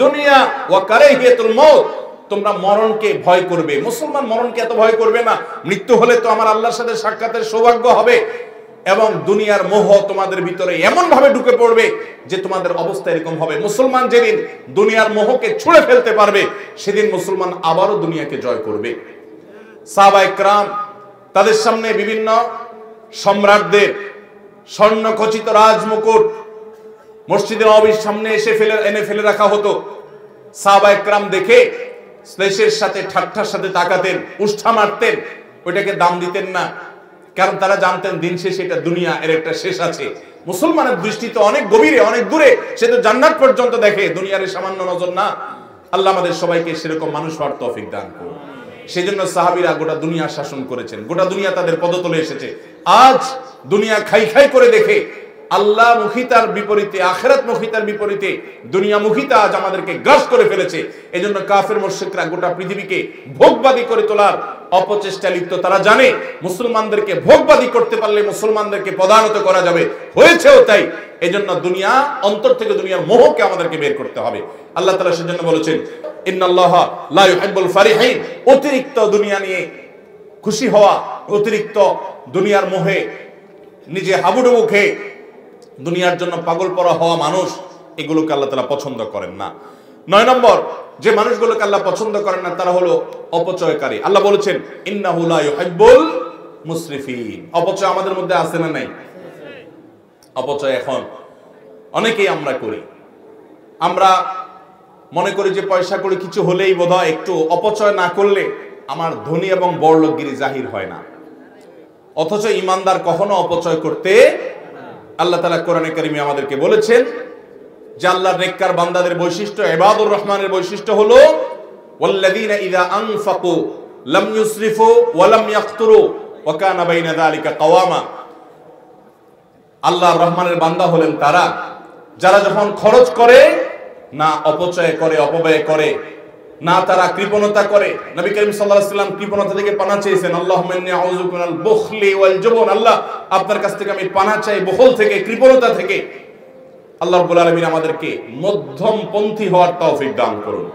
দুনিয়া ওয়া কারাহিয়াতুল মউত তোমরা মরণকে ভয় করবে। মুসলমান মরণকে এত ভয় করবে না। মৃত্যু হলে তো আমার আল্লাহর সাথে সাক্ষাতের সৌভাগ্য হবে। এবং দুনিয়ার মোহ তোমাদের ভিতরে এমন ভাবে ঢুকে পড়বে যে তোমাদের অবস্থা এরকম হবে। মুসলমান যেদিন দুনিয়ার মোহকে ছুঁড়ে ফেলতে পারবে, সেদিন মুসলমান আবারও দুনিয়াকে জয় করবে। সাহাবা একরাম তাদের সামনে বিভিন্ন সম্রাটদের স্বর্ণখচিত রাজমুকুট মসজিদের নবীর সামনে এসে ফেলে, এনে ফেলে রাখা হতো। সাহাবা একরাম দেখে দেশের সাথে, ঠাট্টার সাথে তাকাতেন, উষ্ঠা মারতেন, ওইটাকে দাম দিতেন না। কারণ তারা জানতেন দিন শেষে এটা দুনিয়া, এর একটা শেষ আছে। মুসলমানের দৃষ্টি তো অনেক গভীরে, অনেক দূরে। সে তো জান্নাত পর্যন্ত দেখে, দুনিয়ার সামান্য নজর না। আল্লাহ আমাদের সবাইকে সেরকম মানুষ হওয়ার তৌফিক দান করুন। সেই জন্য সাহাবিরা গোটা দুনিয়া শাসন করেছেন, গোটা দুনিয়া তাদের পদতলে এসেছে। আজ দুনিয়া খাই খাই করে দেখে আল্লাহ মুখিতার বিপরীতে আখেরাত মুখিতার বিপরীতে দুনিয়া মুখিতা আজ আমাদেরকে গ্রাস করে ফেলেছে। এজন্য কাফের মোর্শেকরা গোটা পৃথিবীকে ভোগবাদী করে তোলার অপচেষ্টা লিপ্ত। তারা জানে মুসলমানদেরকে ভোগবাদী করতে পারলে মুসলমানদেরকে প্রধানত করা যাবে। হয়েছেও তাই। এজন্য দুনিয়া, অন্তর থেকে দুনিয়ার মোহকে আমাদেরকে বের করতে হবে। আল্লাহ তাআলা সেজন্য বলেছেন, ইন্নাল্লাহ লা ইউহিব্বুল ফারিহিন। অতিরিক্ত দুনিয়া নিয়ে খুশি হওয়া, অতিরিক্ত দুনিয়ার মোহে নিজে হাবুডুবু খেয়ে দুনিয়ার জন্য পাগল পরা হওয়া মানুষ, এগুলোকে আল্লাহ তালা পছন্দ করেন না। নয় নম্বর, যে মানুষগুলোকে আল্লাহ পছন্দ করেন না, তারা হলো অপচয়কারী। আল্লাহ বলেছেন ইন্নাহুলা মুসরিফিন। অপচয় আমাদের মধ্যে আছে না নাই? অপচয় এখন অনেকেই আমরা করি। আমরা মনে করি যে পয়সা করে কিছু হলেই বোধহয় একটু অপচয় না করলে আমার ধনী এবং বড়লোকগিরি জাহির হয় না। অথচ ইমানদার কখনো অপচয় করতে আল্লাহ তালা কোরআনে কারিমে আমাদেরকে বলেছেন যে আল্লাহর নেককার বান্দাদের বৈশিষ্ট্য এবাদুর রহমানের বৈশিষ্ট্য হলো, ওয়াল্লাযীনা ইযা আনফাকু লাম ইউসরিফু ওয়া লাম ইয়াকতুরু ওয়া কানা বাইনা যালিকা রহমানের বান্দা হলেন তারা, যারা যখন খরচ করে, না অপচয় করে, অপব্যয় করে না তারা কৃপণতা করে। নবী করিম সাল্লাল্লাহু সাল্লাম কৃপণতা থেকে পানা চেয়েছেন, আল্লাহুম্মা ইন্নী আউযু বুখলি আল্লাহ, আপনার কাছ থেকে আমি পানা চাই বখল থেকে, কৃপণতা থেকে। আল্লাহ রাব্বুল আলামিন আমাদেরকে মধ্যম পন্থী হওয়ার তৌফিক দান করুন।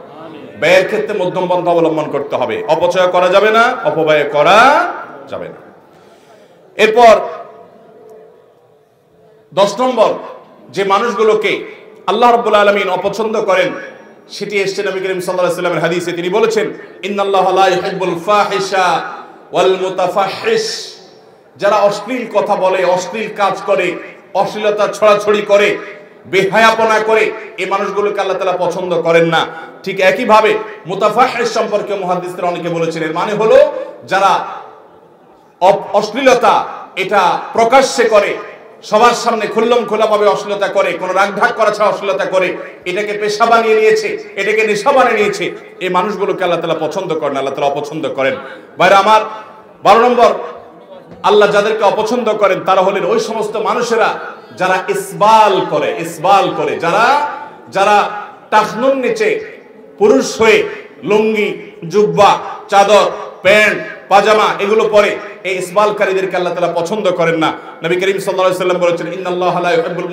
ব্যয়ের ক্ষেত্রে মধ্যম পন্থা অবলম্বন করতে হবে। অপচয় করা যাবে না, অপব্যয় করা যাবে না। এরপর দশ নম্বর, যে মানুষগুলোকে আল্লাহ রাব্বুল আলামিন অপছন্দ করেন সেটি এসছে নবী করিম সাল্লাল্লাহু আলাইহি ওয়াসাল্লামের হাদিসে। তিনি বলেছেন, ইন্নাল্লাহা লা ইউহিব্বুল ফাহিশা ওয়াল মুতাফাহহিশ যারা অশ্লীল কথা বলে, অশ্লীল কাজ করে, অশ্লীলতা ছড়াছড়ি করে, বেহায়াপনা করে এই মানুষগুলোকে আল্লাহ তাআলা পছন্দ করেন না। ঠিক একই ভাবে মুতাফাহহিশ সম্পর্কে মুহাদ্দিসরা অনেকে বলেছেন, এর মানে হলো যারা অশ্লীলতা এটা প্রকাশ্যে করে সবার সামনে খুল্লম খোলাভাবে অশ্লীলতা করে, কোন রাগঢাক করা ছাড়া অশ্লীলতা করে, এটাকে পেশা বানিয়ে নিয়েছে, এটাকে নেশা বানিয়ে নিয়েছে। এই মানুষগুলোকে আল্লাহ তালা পছন্দ করেন, আল্লাহ তালা অপছন্দ করেন। বাইরে আমার, বারো নম্বর, আল্লাহ যাদেরকে অপছন্দ করেন, তারা হলেন ওই সমস্ত মানুষেরা যারা ইসবাল করে ইসবাল করে, যারা যারা টাকনুর নিচে পুরুষ হয়ে লুঙ্গি, জুব্বা, চাদর, প্যান্ট, পাজামা এগুলো পরে এই ইসবালকারীদেরকে আল্লাহ তাআলা পছন্দ করেন না। নবী করিম সাল্লাম বলেছেন, ইন্নাল্লাহা লা ইউহিব্বুল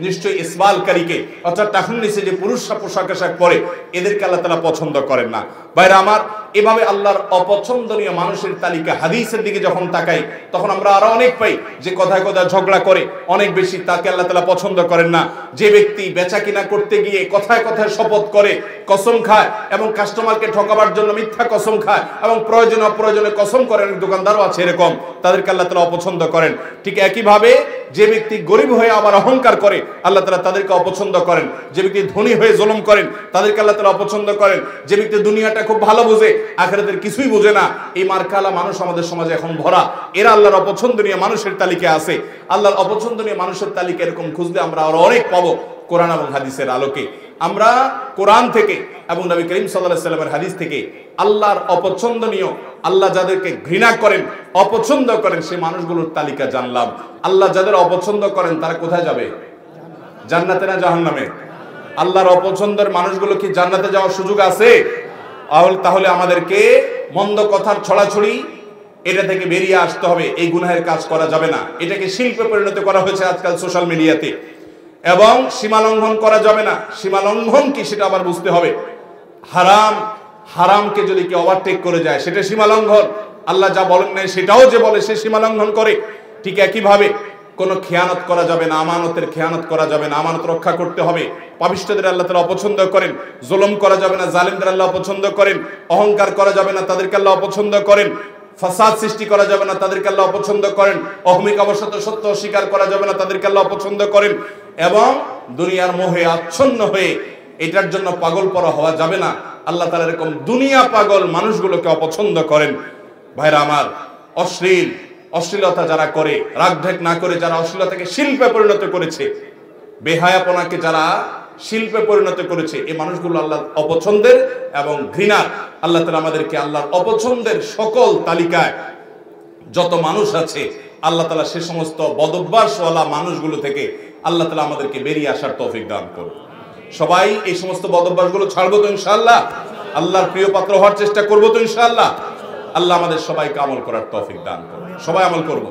নিশ্চয়ই ইসবালকারীকে, অর্থাৎ টাকুন নিচে যে পুরুষরা পোশাক আশাক পরে, এদেরকে আল্লাহ তাআলা পছন্দ করেন না। বাইরে আমার, এভাবে আল্লাহর অপছন্দনীয় মানুষের তালিকা হাদিসের দিকে যখন তাকাই, তখন আমরা আরও অনেক পাই যে কথায় কথায় ঝগড়া করে, অনেক বেশি তাকে আল্লাহ তাআলা পছন্দ করেন না। যে ব্যক্তি বেচা কিনা করতে গিয়ে কথায় কথায় শপথ করে, কসম খায় এবং কাস্টমারকে ঠকাবার জন্য মিথ্যা কসম খায় এবং প্রয়োজনে অপ্রয়োজনে কসম করে, অনেক দোকানদারও আছে এরকম, তাদেরকে আল্লাহ তালা অপছন্দ করেন। ঠিক একইভাবে যে ব্যক্তি গরিব হয়ে আবার অহংকার করে, আল্লাহ তালা তাদেরকে অপছন্দ করেন। যে ব্যক্তি ধনী হয়ে জুলুম করেন, তাদেরকে আল্লাহ তালা অপছন্দ করেন। যে ব্যক্তি দুনিয়াটা খুব ভালো বুঝে, আখেরাতের কিছুই বুঝে না। এই মার্কালা মানুষ আমাদের সমাজে এখন ভরা। এরা আল্লাহর অপছন্দনীয় মানুষের তালিকা আছে। আল্লাহর অপছন্দনীয় মানুষের তালিকা এরকম খুঁজলে আমরা আরও অনেক পাবো, কোরআন এবং হাদিসের আলোকে। আমরা কোরআন থেকে এবং নবী করিম সাল্লাহ সাল্লামের হাদিস থেকে আল্লাহর অপছন্দনীয়, আল্লাহ যাদেরকে ঘৃণা করেন, অপছন্দ করেন, সেই মানুষগুলোর তালিকা জানলাম। আল্লাহ যাদের অপছন্দ করেন, তারা কোথায় যাবে? জান্নাতে না জাহান্নামে? আল্লাহর অপছন্দের মানুষগুলো কি জান্নাতে যাওয়ার সুযোগ আছে? তাহলে আমাদেরকে মন্দ কথার ছড়াছড়ি এটা থেকে বেরিয়ে আসতে হবে। এই গুনাহের কাজ করা যাবে না। এটাকে শিল্পে পরিণত করা হয়েছে আজকাল সোশ্যাল মিডিয়াতে। এবং সীমা লঙ্ঘন করা যাবে না। সীমা লঙ্ঘন কি সেটা আবার বুঝতে হবে। হারাম, হারামকে যদি কেউ ওভারটেক করে যায়, সেটা সীমা লঙ্ঘন। আল্লাহ যা বলেন নাই সেটাও যে বলে সে সীমা লঙ্ঘন করে। ঠিক একইভাবে কোনো খেয়ানত করা যাবে না, আমানতের খেয়ানত করা যাবে না, আমানত রক্ষা করতে হবে। পাপিষ্ঠদের আল্লাহ তারা অপছন্দ করেন, জুলুম করা যাবে না, জালিমদের আল্লাহ অপছন্দ করেন, অহংকার করা যাবে না, তাদেরকে আল্লাহ অপছন্দ করেন। ফাসাদ সৃষ্টি করা যাবে না, তাদেরকে আল্লাহ অপছন্দ করেন। অহমিক অবসত সত্য অস্বীকার করা যাবে না, তাদেরকে আল্লাহ অপছন্দ করেন। এবং দুনিয়ার মোহে আচ্ছন্ন হয়ে এটার জন্য পাগল পরা হওয়া যাবে না। আল্লাহ তালা এরকম দুনিয়া পাগল মানুষগুলোকে অপছন্দ করেন। ভাইরা আমার, অশ্লীল, অশ্লীলতা যারা করে, রাগঢাক না করে, যারা অশ্লীলতাকে শিল্পে পরিণত করেছে, বেহায়াপনাকে যারা শিল্পে পরিণত করেছে এই মানুষগুলো আল্লাহ অপছন্দের এবং ঘৃণার। আল্লাহ তালা আমাদেরকে আল্লাহর অপছন্দের সকল তালিকায় যত মানুষ আছে, আল্লাহ তালা সে সমস্ত বদভ্যাসওয়ালা মানুষগুলো থেকে আল্লাহ তালা আমাদেরকে বেরিয়ে আসার তৌফিক দান করুন। সবাই এই সমস্ত বদভ্যাসগুলো ছাড়বো তো ইনশাআল্লাহ? আল্লাহর প্রিয় পাত্র হওয়ার চেষ্টা করব তো ইনশাআল্লাহ? আল্লাহ আমাদের সবাইকে আমল করার তৌফিক দান করুন। সবাই আমল করব।